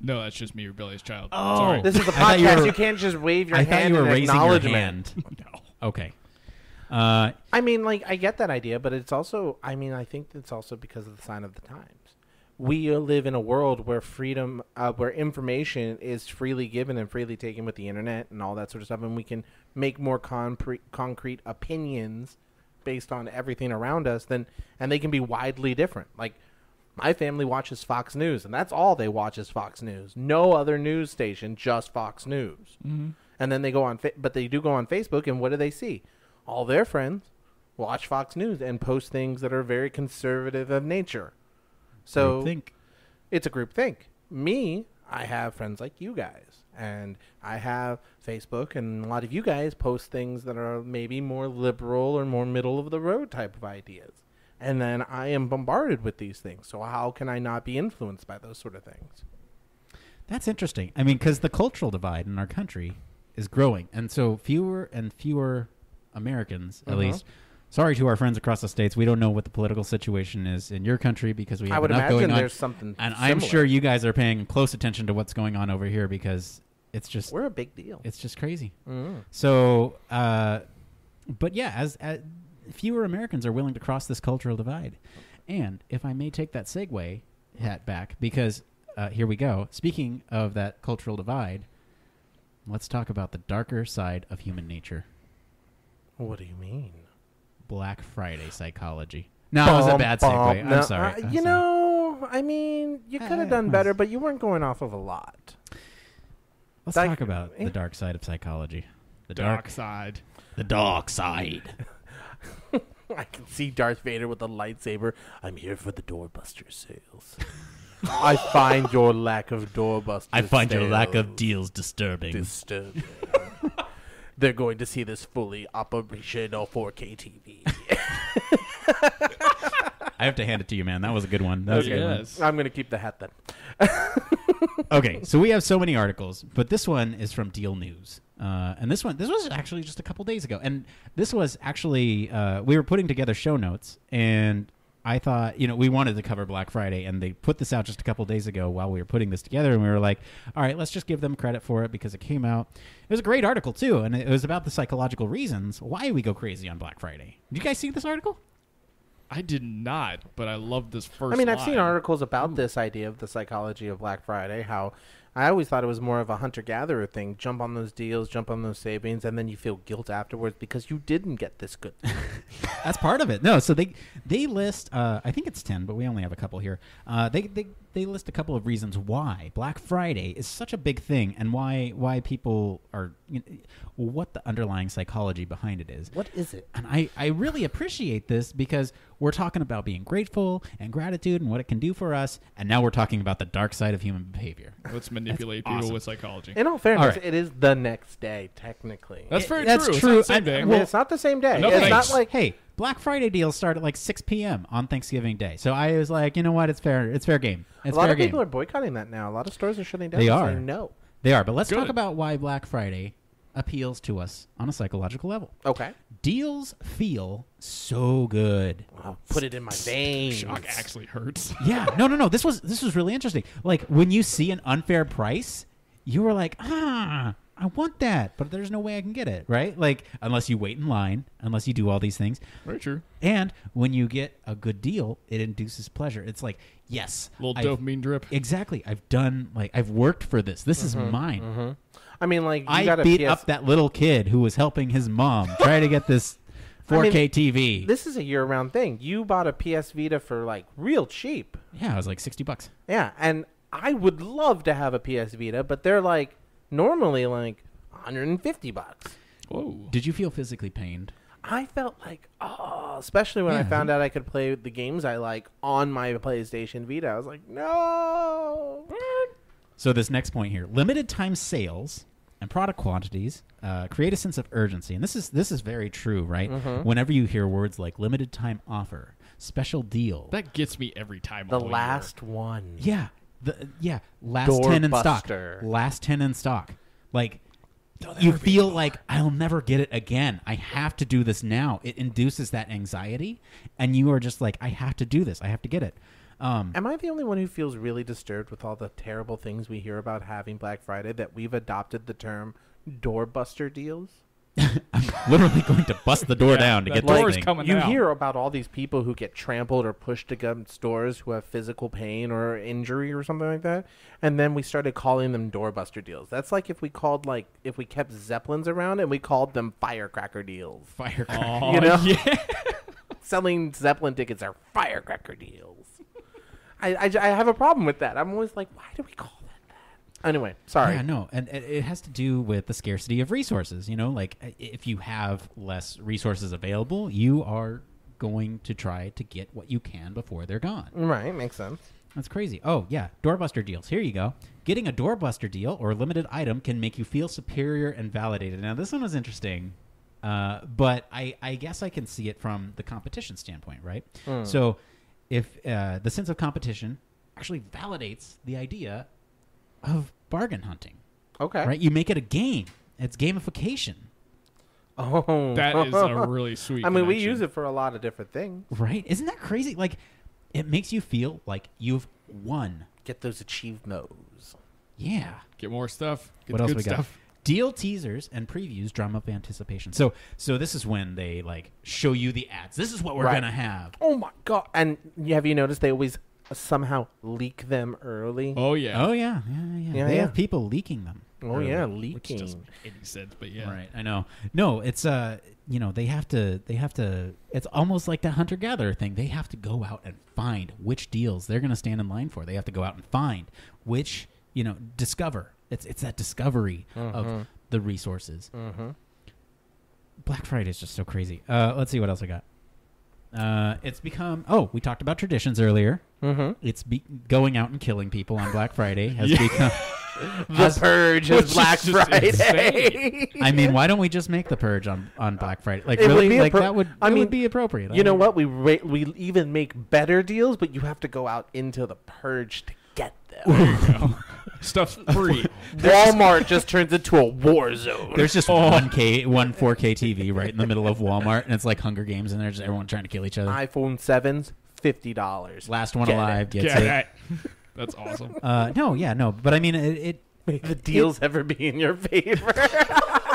No, that's just me, rebellious child. Oh. Sorry. This is a I thought you podcast. were- You, can't just wave your I hand thought you were in raising your acknowledgement. hand. <laughs> no. Okay. Uh, I mean, like, I get that idea, but it's also, I mean, I think it's also because of the sign of the times. We live in a world where freedom, uh, where information is freely given and freely taken with the internet and all that sort of stuff, and we can make more concrete, concrete opinions based on everything around us. Then, and they can be widely different. Like, my family watches Fox News, and that's all they watch is Fox News. No other news station, just Fox News. Mm-hmm. And then they go on, fa- but they do go on Facebook, and what do they see? All their friends watch Fox News and post things that are very conservative of nature. So think it's a group think. Me, I have friends like you guys, and I have Facebook, and a lot of you guys post things that are maybe more liberal or more middle of the road type of ideas. And then I am bombarded with these things. So how can I not be influenced by those sort of things? That's interesting. I mean, because the cultural divide in our country is growing, and so fewer and fewer Americans, at Uh-huh. least. Sorry to our friends across the states. We don't know what the political situation is in your country because we have I would enough imagine going on. there's something and I'm similar. sure you guys are paying close attention to what's going on over here because it's just We're a big deal. it's just crazy. Mm. So, uh, but yeah, as, as fewer Americans are willing to cross this cultural divide. And if I may take that segue hat back, because uh, here we go. Speaking of that cultural divide, let's talk about the darker side of human nature. What do you mean? Black Friday psychology. No, it was a Bum, bad bum. segue. I'm No, sorry. uh, I'm you sorry. know, I mean, you could have done better, but you weren't going off of a lot. let's like- talk about eh. the dark side of psychology. The Dark dark, side. the dark side. <laughs> I can see Darth Vader with a lightsaber. I'm here for the doorbuster sales. <laughs> I find your lack of doorbuster. I find your lack of deals disturbing. disturbing. <laughs> They're going to see this fully operational 4K TV. <laughs> I have to hand it to you, man. That was a good one. That was a good one. I'm going to keep the hat then. <laughs> okay, so we have so many articles, but this one is from Deal News, uh, and this one this was actually just a couple days ago, and this was actually uh, we were putting together show notes, and I thought you know we wanted to cover Black Friday, and they put this out just a couple days ago while we were putting this together, and we were like, all right, let's just give them credit for it because it came out. It was a great article too, and it was about the psychological reasons why we go crazy on Black Friday. Did you guys see this article? I did not, but I love this first. I mean, I've seen articles about hmm. this idea of the psychology of Black Friday. How I always thought it was more of a hunter gatherer thing. Jump on those deals, jump on those savings, and then you feel guilt afterwards because you didn't get this good. <laughs> That's part of it. No, so they they list. Uh, I think it's ten, but we only have a couple here. Uh, they they they list a couple of reasons why Black Friday is such a big thing, and why why people are you know, what the underlying psychology behind it is. what is it? And I, I really appreciate this because we're talking about being grateful and gratitude and what it can do for us, and now we're talking about the dark side of human behavior. Let's <laughs> manipulate people awesome. with psychology. In all fairness, All right. it is the next day technically. That's very That's true. It's true. not the same I- day. I mean, well- it's not the same day. No it's thanks. not like hey, Black Friday deals start at like 6 p.m. on Thanksgiving Day. So I was like, you know what? It's fair. It's fair game. a lot fair of game. people are boycotting that now. A lot of stores are shutting down. They are. saying no. They are, but let's Good. talk about why Black Friday appeals to us on a psychological level. Okay, Deals feel so good. I'll put it in my veins. Shock actually hurts. <laughs> Yeah, no, no, no. This was this was really interesting. Like when you see an unfair price, you were like, ah, I want that, but there's no way I can get it, right? Like unless you wait in line, unless you do all these things. Very true. And when you get a good deal, it induces pleasure. It's like, yes, Little I've- dopamine drip. Exactly. I've done like I've worked for this. This is mm-hmm, mine. Mm-hmm. I mean, like you I beat PS up that little kid who was helping his mom <laughs> try to get this 4K mean, TV. This is a year-round thing. You bought a PS Vita for like real cheap. yeah, it was like 60 bucks. Yeah, and I would love to have a PS Vita, but they're like normally like 150 bucks. Whoa. Did you feel physically pained? I felt like, oh, especially when I Yeah. found out I could play the games I like on my PlayStation Vita. I was like, no. So this next point here, limited time sales and product quantities uh, create a sense of urgency, and this is this is very true, right? Mm-hmm. Whenever you hear words like limited time offer, special deal, That gets me every time. The all year. last one. yeah, the yeah, last ten in stock, last ten in stock, like. You feel like I'll never get it again. I have to do this now. It induces that anxiety, and you are just like, I have to do this. I have to get it. Um, Am I the only one who feels really disturbed with all the terrible things we hear about having Black Friday that we've adopted the term doorbuster deals? I'm literally going to bust the door Yeah, down to get this door's thing. coming. you now. hear about all these people who get trampled or pushed against stores who have physical pain or injury or something like that and then we started calling them doorbuster deals that's like if we called like if we kept zeppelins around and we called them firecracker deals Firecracker. Aw, You know? <laughs> Yeah. selling zeppelin tickets are firecracker deals I, I, I have a problem with that i'm always like why do we call that that anyway sorry Yeah, no, and it, it has to do with the scarcity of resources. You know, like if you have less resources available, you are going to try to get what you can before they're gone. right makes sense That's crazy. Oh yeah, doorbuster deals. Here you go. Getting a doorbuster deal or a limited item can make you feel superior and validated. Now this one was interesting, uh, but I, I guess I can see it from the competition standpoint, right? So if uh, the sense of competition actually validates the idea of bargain hunting, okay right? You make it a game. It's gamification, oh That is a <laughs> really sweet. i mean we use it for a lot of different things right? Isn't that crazy? Like, it makes you feel like you've won. get those achievements Yeah. Get more stuff. Get What the else good we got? Deal teasers and previews drum up anticipation. So, so this is when they like show you the ads. This is what we're Right. gonna have. Oh my god! And have you noticed they always somehow leak them early? Oh yeah. Oh yeah, yeah, yeah. Yeah, they yeah. have people leaking them. Oh, early. yeah, Which leaking. doesn't make any sense, but yeah. Right, I know. No, it's uh, you know, they have to, they have to. It's almost like the hunter gatherer thing. They have to go out and find which deals they're going to stand in line for. They have to go out and find which, you know, discover. It's it's that discovery of the resources. Mm-hmm. Black Friday is just so crazy. Uh, let's see what else I got. Uh, it's become. Oh, we talked about traditions earlier. Mm-hmm. It's be- going out and killing people on Black Friday has Yeah. become. <laughs> The Purge is is Black just Friday. I mean, why don't we just make the purge on, on Black Friday? Like, It really, like appro- that would I mean, would be appropriate. I you know don't- what? We ra- we even make better deals, but you have to go out into the Purge to get them. <laughs> Stuff's free. <laughs> Walmart just turns into a war zone. There's just one K, one 4K TV right in the middle of Walmart, and it's like Hunger Games, and there's everyone trying to kill each other. iPhone sevens, fifty dollars. Last one Get it. alive gets Yeah, it. that- that's awesome. Uh, no, yeah, no, but I mean, it. it May <laughs> the deals ever be in your favor. <laughs>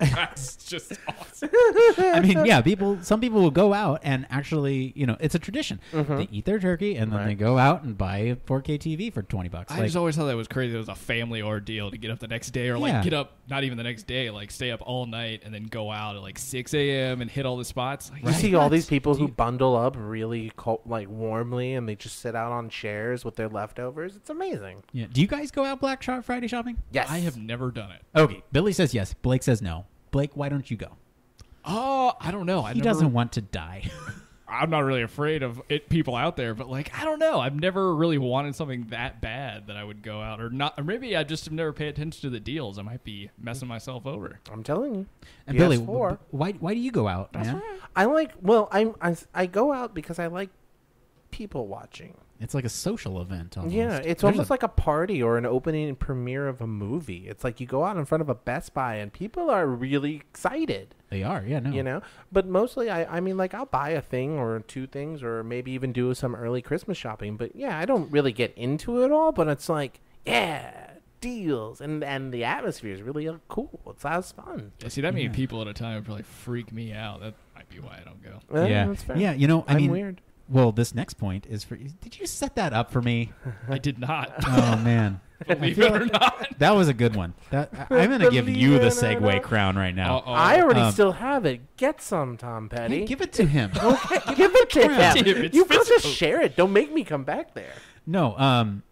That's just awesome. I mean, yeah, people. Some people will go out and actually, you know, it's a tradition. Mm-hmm. They eat their turkey and then Right. they go out and buy a 4K TV for 20 bucks. I Like, just always thought that was crazy. It was a family ordeal to get up the next day, or like get up not even the next day, like stay up all night and then go out at like 6 a.m. and hit all the spots. Like, You see all these people who you- bundle up really co- like warmly, and they just sit out on chairs with their leftovers. It's amazing. yeah. Do you guys go out Black Shop Friday shopping? Yes, I have never done it. Okay, Billy says yes. Blake says no. Blake, why don't you go? Oh, I don't know. I He never, doesn't want to die. <laughs> I'm not really afraid of it, people out there, but like I don't know. I've never really wanted something that bad that I would go out or not. Or maybe I just have never paid attention to the deals. I might be messing myself over. I'm telling you. and Billy, PS4. wh- why why do you go out, man? I like. Well, I'm. I, s- I go out because I like people watching. It's like a social event. Almost. Yeah, it's There's almost a- like a party or an opening premiere of a movie. It's like you go out in front of a Best Buy and people are really excited. they are. Yeah, no. You know, but mostly I. I mean, like I'll buy a thing or two things or maybe even do some early Christmas shopping. But yeah, I don't really get into it all. But it's like, yeah, deals and and the atmosphere is really uh, cool. It sounds fun. Yeah, see, that many Yeah. people at a time would probably freak me out. That might be why I don't go. Yeah, that's fair. yeah. You know, I I'm mean, weird. Well, this next point is for. Did you set that up for me? <laughs> I did not. oh man, <laughs> Believe it or not. that was a good one. That I, am gonna give you the it or Segue crown right now. Uh-oh. I already um, still have it. Get some, Tom Petty. Hey, give it to him. <laughs> okay, Give it to Damn, him. it's You can just share it. Don't make me come back there. No, um,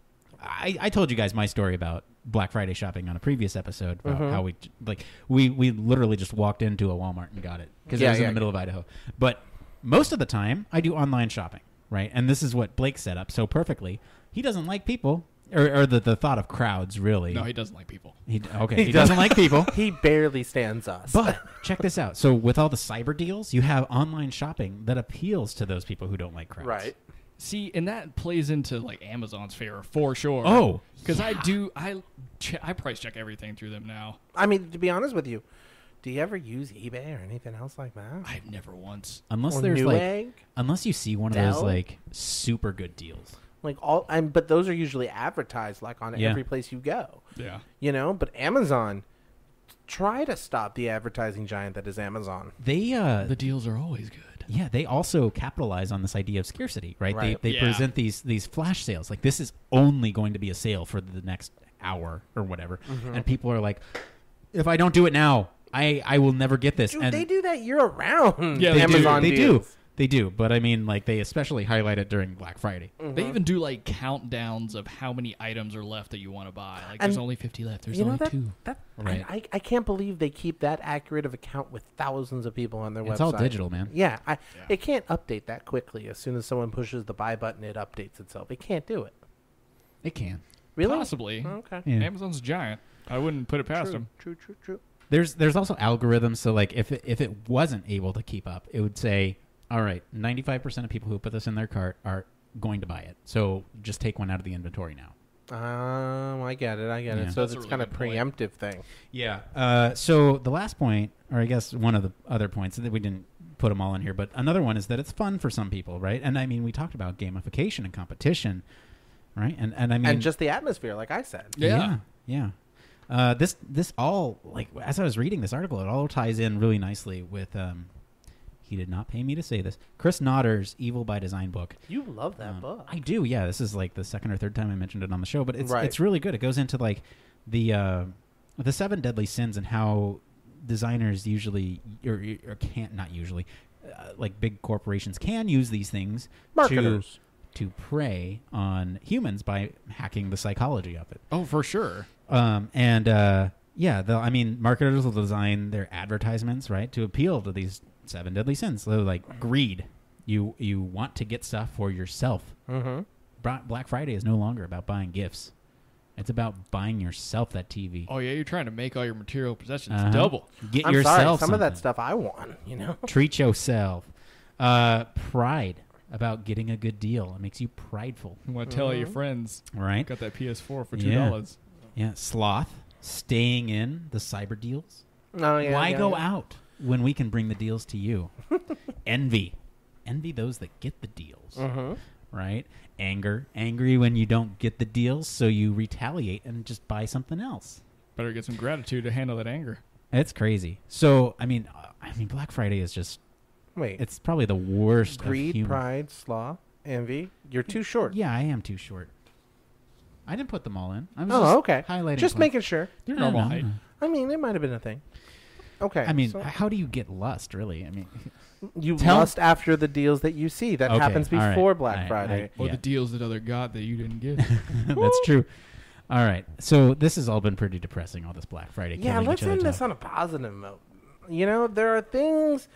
I, I told you guys my story about Black Friday shopping on a previous episode about Mhm. how we like we we literally just walked into a Walmart and got it because it Yeah, was in yeah, the middle of Idaho. But most of the time, I do online shopping, right? And this is what Blake set up so perfectly. He doesn't like people or, or the the thought of crowds really. No, he doesn't like people. He, okay, <laughs> He he, doesn't doesn't. like people. <laughs> He barely stands us. But check this out. So with all the cyber deals, you have online shopping that appeals to those people who don't like crowds. right. See, and that plays into like Amazon's favor for sure. Oh, because I do I che- I price check everything through them now. I mean, to be honest with you, do you ever use eBay or anything else like that? I've never once. Unless or there's like Newegg? unless you see one of those Dell? like super good deals. like all, and but those are usually advertised like on Yeah. every place you go. Yeah. You know, but Amazon, try to stop the advertising giant that is Amazon. They uh The deals are always good. yeah, they also capitalize on this idea of scarcity, right? Right. They they Yeah. present these these flash sales. Like this is only going to be a sale for the next hour or whatever. Mm-hmm. And people are like if I don't do it now, I I will never get this. Dude, and they do that year around. Yeah, they Amazon do. They deals. do. They do, but I mean, like they especially highlight it during Black Friday. They even do like countdowns of how many items are left that you want to buy. Like there's only 50 left. There's you know only that, two. that Right. I, I, I can't believe they keep that accurate of a count with thousands of people on their website. It's all digital, man. Yeah, I, Yeah. it can't update that quickly. As soon as someone pushes the buy button, it updates itself. It can't do it. It can. Really? Possibly. Oh, okay. Yeah. Amazon's giant. I wouldn't put it past True, them. true, true, true. There's there's also algorithms. So like if it, if it wasn't able to keep up, it would say, all right, 95 percent of people who put this in their cart are going to buy it. So just take one out of the inventory now. Um, I get it. I get Yeah. it. So That's it's really kind of good point. preemptive thing. Yeah. Uh, so the last point, or I guess one of the other points that we didn't put them all in here, but another one is that it's fun for some people, right? And I mean, we talked about gamification and competition, right? And and I mean, and just the atmosphere, like I said. Yeah. yeah, yeah. Uh, this this all like as I was reading this article, it all ties in really nicely with. Um, he did not pay me to say this. Chris Nodder's "Evil by Design" book. You love that Um, book. I do. Yeah, this is like the second or third time I mentioned it on the show, but it's Right. it's really good. It goes into like the uh, the seven deadly sins and how designers usually or, or can't not usually uh, like big corporations can use these things Marketers. to to prey on humans by hacking the psychology of it. Oh, for sure. Um, and uh, yeah, the, I mean, marketers will design their advertisements right to appeal to these seven deadly sins. So like greed, you you want to get stuff for yourself. Mm-hmm. Black Friday is no longer about buying gifts; it's about buying yourself that TV. Oh yeah, you're trying to make all your material possessions Uh-huh. double. Get I'm yourself sorry. Some of that stuff I want. You know. <laughs> Treat yourself. Uh, pride about getting a good deal. It makes you prideful, You want to tell all your friends right? got that PS4 for two Yeah. dollars. Yeah. Sloth, staying in the cyber deals. Oh yeah. Why yeah, go yeah. out when we can bring the deals to you? <laughs> Envy. Envy those that get the deals, Mhm. right? Anger. Angry when you don't get the deals, so you retaliate and just buy something else. Better get some gratitude to handle that anger. It's crazy. So, I mean, uh, I mean, Black Friday is just, Wait. it's probably the worst of greed, human- pride, sloth, envy. You're too short. Yeah, I am too short. I didn't put them all in. I was Oh, just okay. highlighting. Just points. making sure. Your No, normal no, height. I mean, it might have been a thing. Okay. I mean, so how do you get lust, really? I mean, <laughs> you tell- lust after the deals that you see. That Okay, happens all right, before Black all right, Friday. I- Or Yeah. the deals that other got that you didn't get. <laughs> that's true. All right. So this has all been pretty depressing, all this Black Friday. yeah, killing let's end this on a positive note. You know, there are things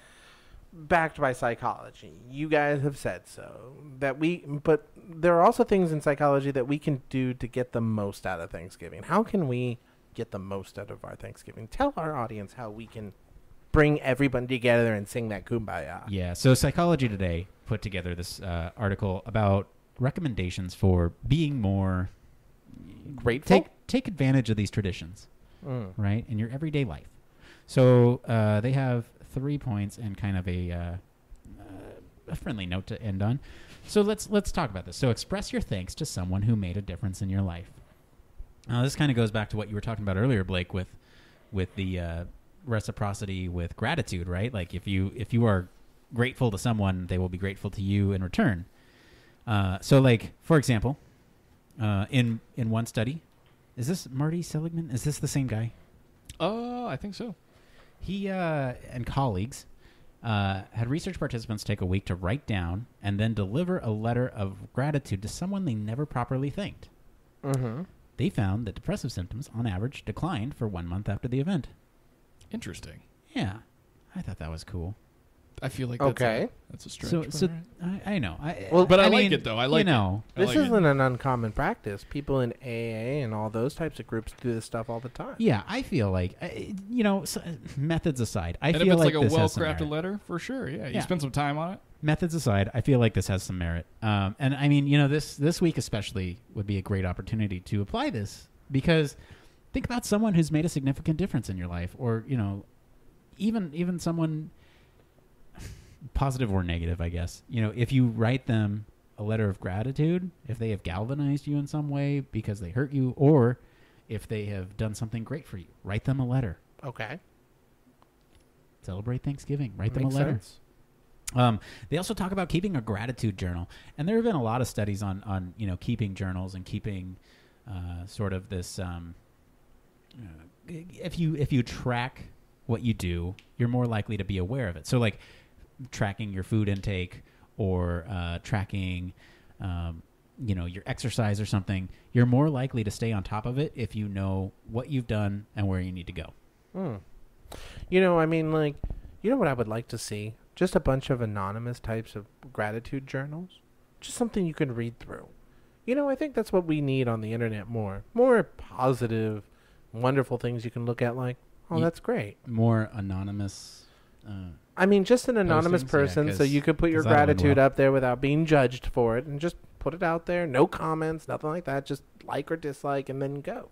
backed by psychology. You guys have said so that we, but there are also things in psychology that we can do to get the most out of Thanksgiving. How can we get the most out of our Thanksgiving? Tell our audience how we can bring everybody together and sing that kumbaya. Yeah. So Psychology Today put together this uh, article about recommendations for being more Grateful. take take advantage of these traditions, Mm. right, in your everyday life. So uh, they have three points and kind of a uh, uh, a friendly note to end on. So let's let's talk about this. So express your thanks to someone who made a difference in your life. Now this kind of goes back to what you were talking about earlier, Blake, with with the uh, reciprocity with gratitude, right? Like if you if you are grateful to someone, they will be grateful to you in return. Uh, so, like for example, uh, in in one study, is this Marty Seligman? Is this the same guy? Oh, I think so. He uh, and colleagues uh, had research participants take a week to write down and then deliver a letter of gratitude to someone they never properly thanked. Mm-hmm. They found that depressive symptoms, on average, declined for one month after the event. Interesting. Yeah, I thought that was cool. I feel like that's Okay. a, that's a stretch. So, but so alright. I, I know. I, Well, But I, I like mean, it though. I like you know, it. This like it. isn't an uncommon practice. People in AA and all those types of groups do this stuff all the time. Yeah, I feel like you know, s methods aside, I and if feel it's like, like, a this well has some crafted merit. letter, for sure. Yeah, you Yeah. spend some time on it. Methods aside, I feel like this has some merit. Um, and I mean, you know, this this week especially would be a great opportunity to apply this because think about someone who's made a significant difference in your life, or you know, even even someone positive or negative, I guess. You know, if you write them a letter of gratitude, if they have galvanized you in some way because they hurt you, or if they have done something great for you, write them a letter. Okay. Celebrate Thanksgiving. Write them Makes a letter. sense. Um, they also talk about keeping a gratitude journal, and there have been a lot of studies on on you know keeping journals and keeping uh, sort of this. Um, uh, if you if you track what you do, you're more likely to be aware of it. So like tracking your food intake or uh, tracking. Um, you know your exercise or something you're more likely to stay on top of it if you know what you've done and where you need to go Hmm. You know, I mean, like, you know what I would like to see? Just a bunch of anonymous types of gratitude journals. Just something you can read through. You know, I think that's what we need on the internet more. More positive, wonderful things you can look at, like, oh, Ye- that's great. more anonymous uh, I mean, just an anonymous Postings? Yeah, person, so 'cause- you could put your 'cause that'll end gratitude well. up there without being judged for it, and just put it out there. No comments, nothing like that. Just like or dislike, and then go.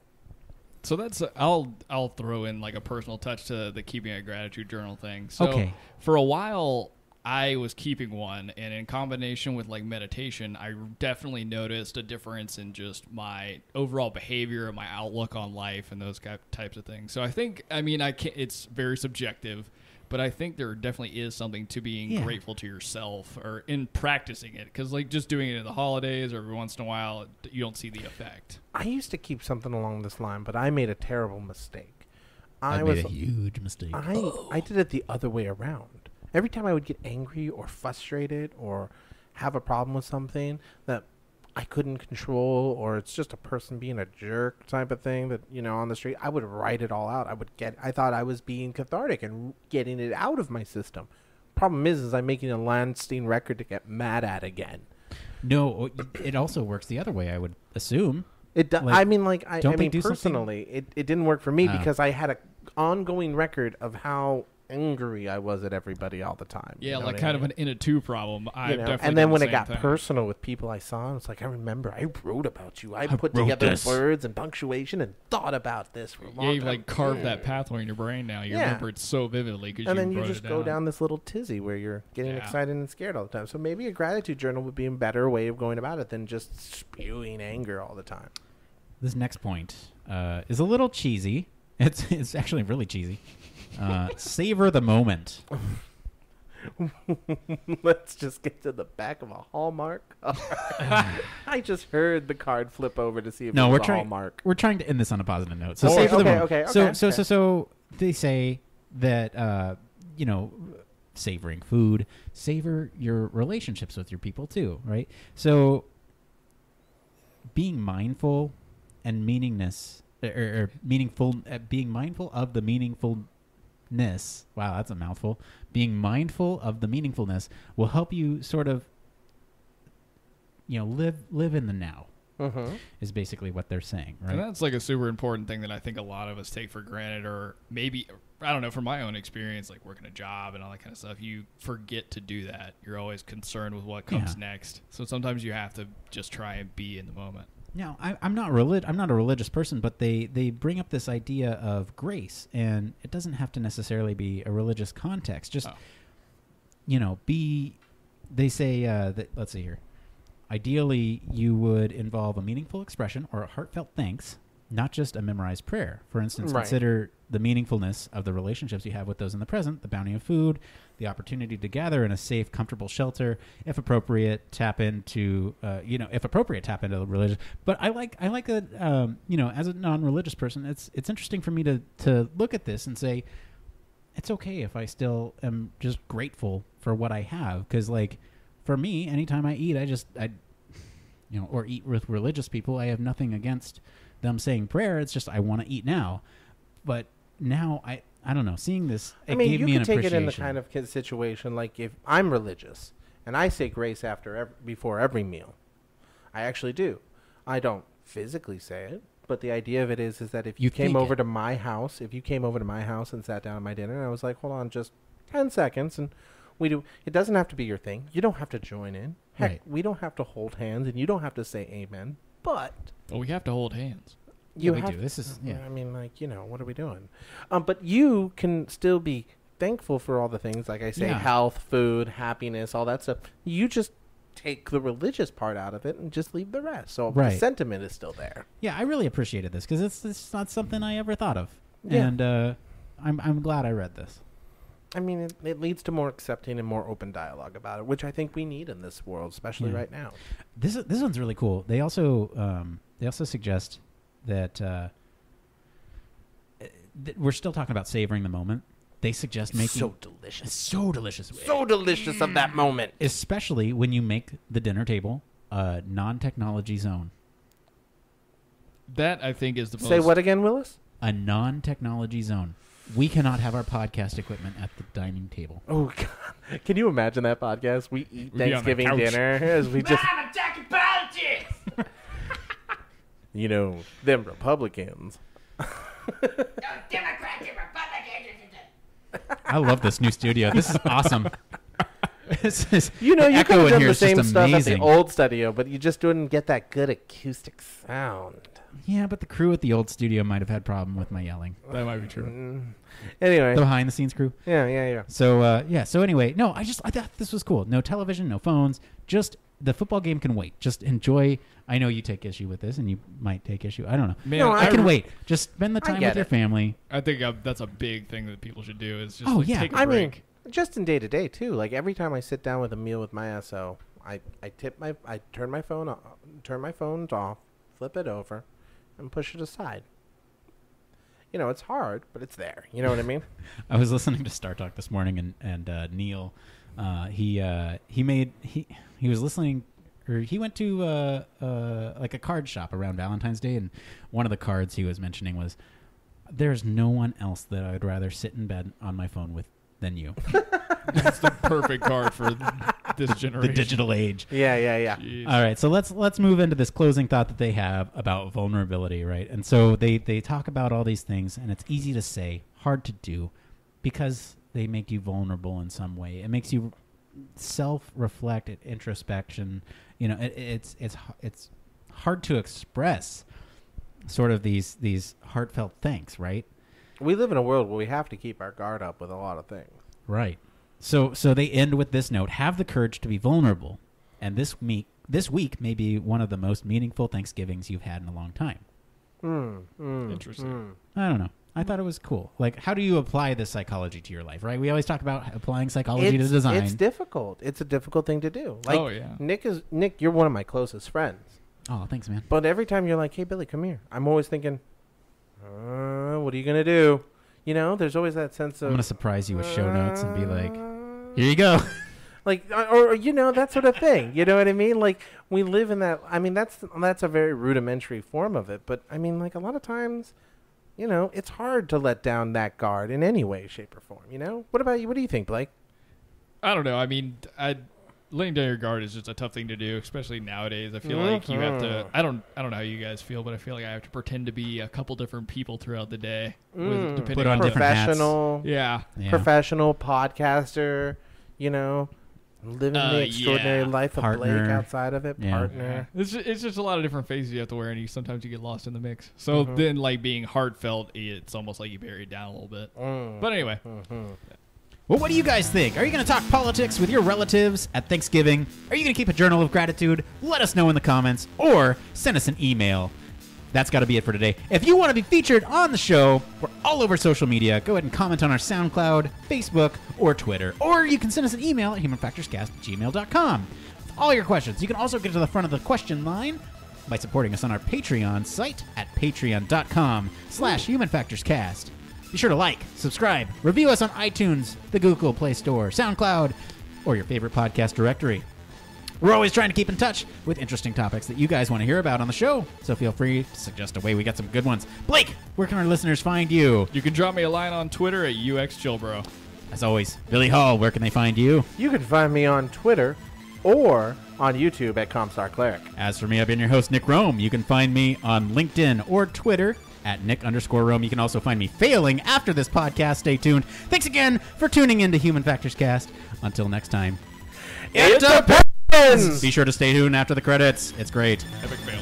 So that's i I'll I'll throw in like a personal touch to the keeping a gratitude journal thing. So Okay. for a while I was keeping one, and in combination with like meditation, I definitely noticed a difference in just my overall behavior, and my outlook on life, and those ki- types of things. So I think, I mean, I can It's very subjective, but I think there definitely is something to being Yeah. grateful to yourself or in practicing it, because like just doing it in the holidays or every once in a while, you don't see the effect. I used to keep something along this line, but I made a terrible mistake. I, I, was made a huge mistake. I I did it the other way around. Every time I would get angry or frustrated or have a problem with something that I couldn't control or it's just a person being a jerk type of thing that you know on the street, I would write it all out. I would get I thought I was being cathartic and getting it out of my system. Problem is is I'm making a Landstein record to get mad at again. no, it also works the other way. I would assume. It do- Like, I mean like I, don't I mean do something- personally it, it didn't work for me Oh. because I had a ongoing record of how angry I was at everybody all the time. you Yeah, know like what I kind of an in a two problem. I you know? definitely and then when the it got thing. personal with people I saw, it's like I remember I wrote about you. I, put together this. words and punctuation and thought about this for a long Yeah, you time. like carved that pathway in your brain now. You Yeah. remember it so vividly because and you then you wrote just it go down. down this little tizzy where you're getting Yeah. excited and scared all the time. So maybe a gratitude journal would be a better way of going about it than just spewing anger all the time. This next point uh, is a little cheesy. <laughs> It's it's actually really cheesy. Uh, savor the moment. <laughs> Let's just get to the back of a Hallmark. <laughs> I just heard the card flip over to see if No, it we're a trying. Hallmark. We're trying to end this on a positive note. So Okay, savor the okay, moment. okay, so okay, so okay. so so they say that uh, you know savoring food, savor your relationships with your people too, right? So being mindful and meaningness or, or meaningful uh, being mindful of the meaningfulness wow that's a mouthful being mindful of the meaningfulness will help you sort of you know live live in the now Mm-hmm. is basically what they're saying right? And right that's like a super important thing that I think a lot of us take for granted, or maybe I don't know. From my own experience, like working a job and all that kind of stuff, you forget to do that. You're always concerned with what comes Yeah. next. So sometimes you have to just try and be in the moment. Now, I, I'm not relig- I'm not a religious person, but they, they bring up this idea of grace, and it doesn't have to necessarily be a religious context. Just Oh. you know, be. They say uh, that. Let's see here. Ideally, you would involve a meaningful expression or a heartfelt thanks, not just a memorized prayer. For instance, Right. consider the meaningfulness of the relationships you have with those in the present, the bounty of food, the opportunity to gather in a safe, comfortable shelter. If appropriate, tap into, uh, you know, if appropriate, tap into the religious. But I like, I like that, um, you know, as a non-religious person, it's it's interesting for me to to look at this and say, it's okay if I still am just grateful for what I have. Because, like, for me, anytime I eat, I just, I, you know, or eat with religious people, I have nothing against them saying prayer. It's just I want to eat now. But now I, I don't know. Seeing this, it I mean, gave you me could an take it in the kind of situation like if I'm religious and I say grace after ev- before every meal. I actually do. I don't physically say it, but the idea of it is is that if you, You came over it. to my house, if you came over to my house and sat down at my dinner, and I was like, "Hold on, just ten seconds," and we do. It doesn't have to be your thing. You don't have to join in. Heck, Right. we don't have to hold hands, and you don't have to say amen. But But we have to hold hands. you we have do. This is- yeah. I mean, like you know, what are we doing? Um, but you can still be thankful for all the things, like I say, Yeah. health, food, happiness, all that stuff. You just take the religious part out of it and just leave the rest. So the sentiment is still there. Yeah, I really appreciated this because it's, it's not something I ever thought of, Yeah. and uh, I'm I'm glad I read this. I mean, it, it leads to more accepting and more open dialogue about it, which I think we need in this world, especially Yeah. right now. This this one's really cool. They also um, they also suggest that uh, uh, th- we're still talking about savoring the moment. They suggest making so delicious, so delicious, so delicious of that moment. especially when you make the dinner table a non-technology zone. That I think is the Say most what again, Willis? A non-technology zone. We cannot have our podcast equipment at the dining table. Oh God! Can you imagine that podcast? We eat We'd be on the Thanksgiving couch. dinner as we <laughs> just, I'm attacking politics. you know, them Republicans. No, Democrats and Republicans. I love this new studio. This is awesome. <laughs> this is, You know, the you echo could have in done here the is just same stuff at the amazing. old studio, but you just didn't get that good acoustic sound. Yeah, but the crew at the old studio might have had problem with my yelling. That might be true. Mm. Anyway, The behind the scenes crew. yeah, yeah, yeah. So uh, yeah. So anyway, no, I just I thought this was cool. No television, no phones. Just the football game can wait. Just enjoy. I know you take issue with this, and you might take issue. I don't know. Man, No, I, I can re- wait. Just spend the time with your it. family. I think uh, that's a big thing that people should do. Is just Oh, like, yeah. take a I mean, just in day to day too. Like every time I sit down with a meal with my SO, I I tip my I turn my phone off, turn my phone off, flip it over, and push it aside. You know, it's hard, but it's there. You know what I mean? <laughs> I was listening to Star Talk this morning, and and uh, Neil, uh, he uh, he made he he was listening, or he went to uh, uh, like a card shop around Valentine's Day, and one of the cards he was mentioning was, "There's no one else that I would rather sit in bed on my phone with than you." <laughs> That's the perfect card for this generation. the digital age. Yeah, yeah, yeah. Jeez. All right, so let's let's move into this closing thought that they have about vulnerability, right? And so they they talk about all these things, and it's easy to say, hard to do, because they make you vulnerable in some way. It makes you self-reflect, it- introspection. You know, it, it's it's it's hard to express sort of these these heartfelt thanks, right? We live in a world where we have to keep our guard up with a lot of things. Right. So so they end with this note: Have the courage to be vulnerable. And this week, this week may be one of the most meaningful Thanksgivings you've had in a long time. Mm, mm, Interesting. mm. I don't know. I thought it was cool. Like, how do you apply this psychology to your life? Right? We always talk about applying psychology It's, to design. it's difficult. It's a difficult thing to do. Like Oh, yeah. Nick is Nick. You're one of my closest friends. oh, thanks, man. But every time you're like, "Hey, Billy, come here," I'm always thinking, uh, "What are you gonna do?" You know, there's always that sense of I'm gonna surprise you with show notes and be like, uh, "Here you go." <laughs> like, uh, or, or you know, that sort of thing. You know what I mean? Like, we live in that. I mean, that's that's a very rudimentary form of it. But I mean, like a lot of times, you know, it's hard to let down that guard in any way, shape, or form. You know, what about you? What do you think, Blake? I don't know. I mean, I laying down your guard is just a tough thing to do, especially nowadays. I feel like you have to. Mhm. I don't. I don't know how you guys feel, but I feel like I have to pretend to be a couple different people throughout the day. Mm. With, depending Put on on different hats. Professional. Yeah. Yeah. professional podcaster, you know, living Uh, the extraordinary yeah. life of Partner. Blake outside of it, Yeah. partner. It's just, it's just a lot of different faces you have to wear, and you sometimes you get lost in the mix. So Mhm. then, like being heartfelt, it's almost like you bury it down a little bit. Mm. But anyway, Mhm. Well, what do you guys think? Are you going to talk politics with your relatives at Thanksgiving? Are you going to keep a journal of gratitude? Let us know in the comments or send us an email. That's got to be it for today. If you want to be featured on the show, we're all over social media. Go ahead and comment on our SoundCloud, Facebook, or Twitter. Or you can send us an email at humanfactorscast at gmail.com with all your questions. You can also get to the front of the question line by supporting us on our Patreon site at patreon.com slash humanfactorscast. Be sure to like, subscribe, review us on iTunes, the Google Play Store, SoundCloud, or your favorite podcast directory. We're always trying to keep in touch with interesting topics that you guys want to hear about on the show, so feel free to suggest a way. We got some good ones. Blake, where can our listeners find you? you can drop me a line on Twitter at uxchillbro. As always, Billy Hall, where can they find you? You can find me on Twitter or on YouTube at Comstar Cleric. As for me, I've been your host, Nick Roome. You can find me on LinkedIn or Twitter at Nick underscore Roome. You can also find me failing after this podcast. Stay tuned. Thanks again for tuning in to Human Factors Cast. Until next time, It depends! be sure to stay tuned after the credits. It's great. Epic fail.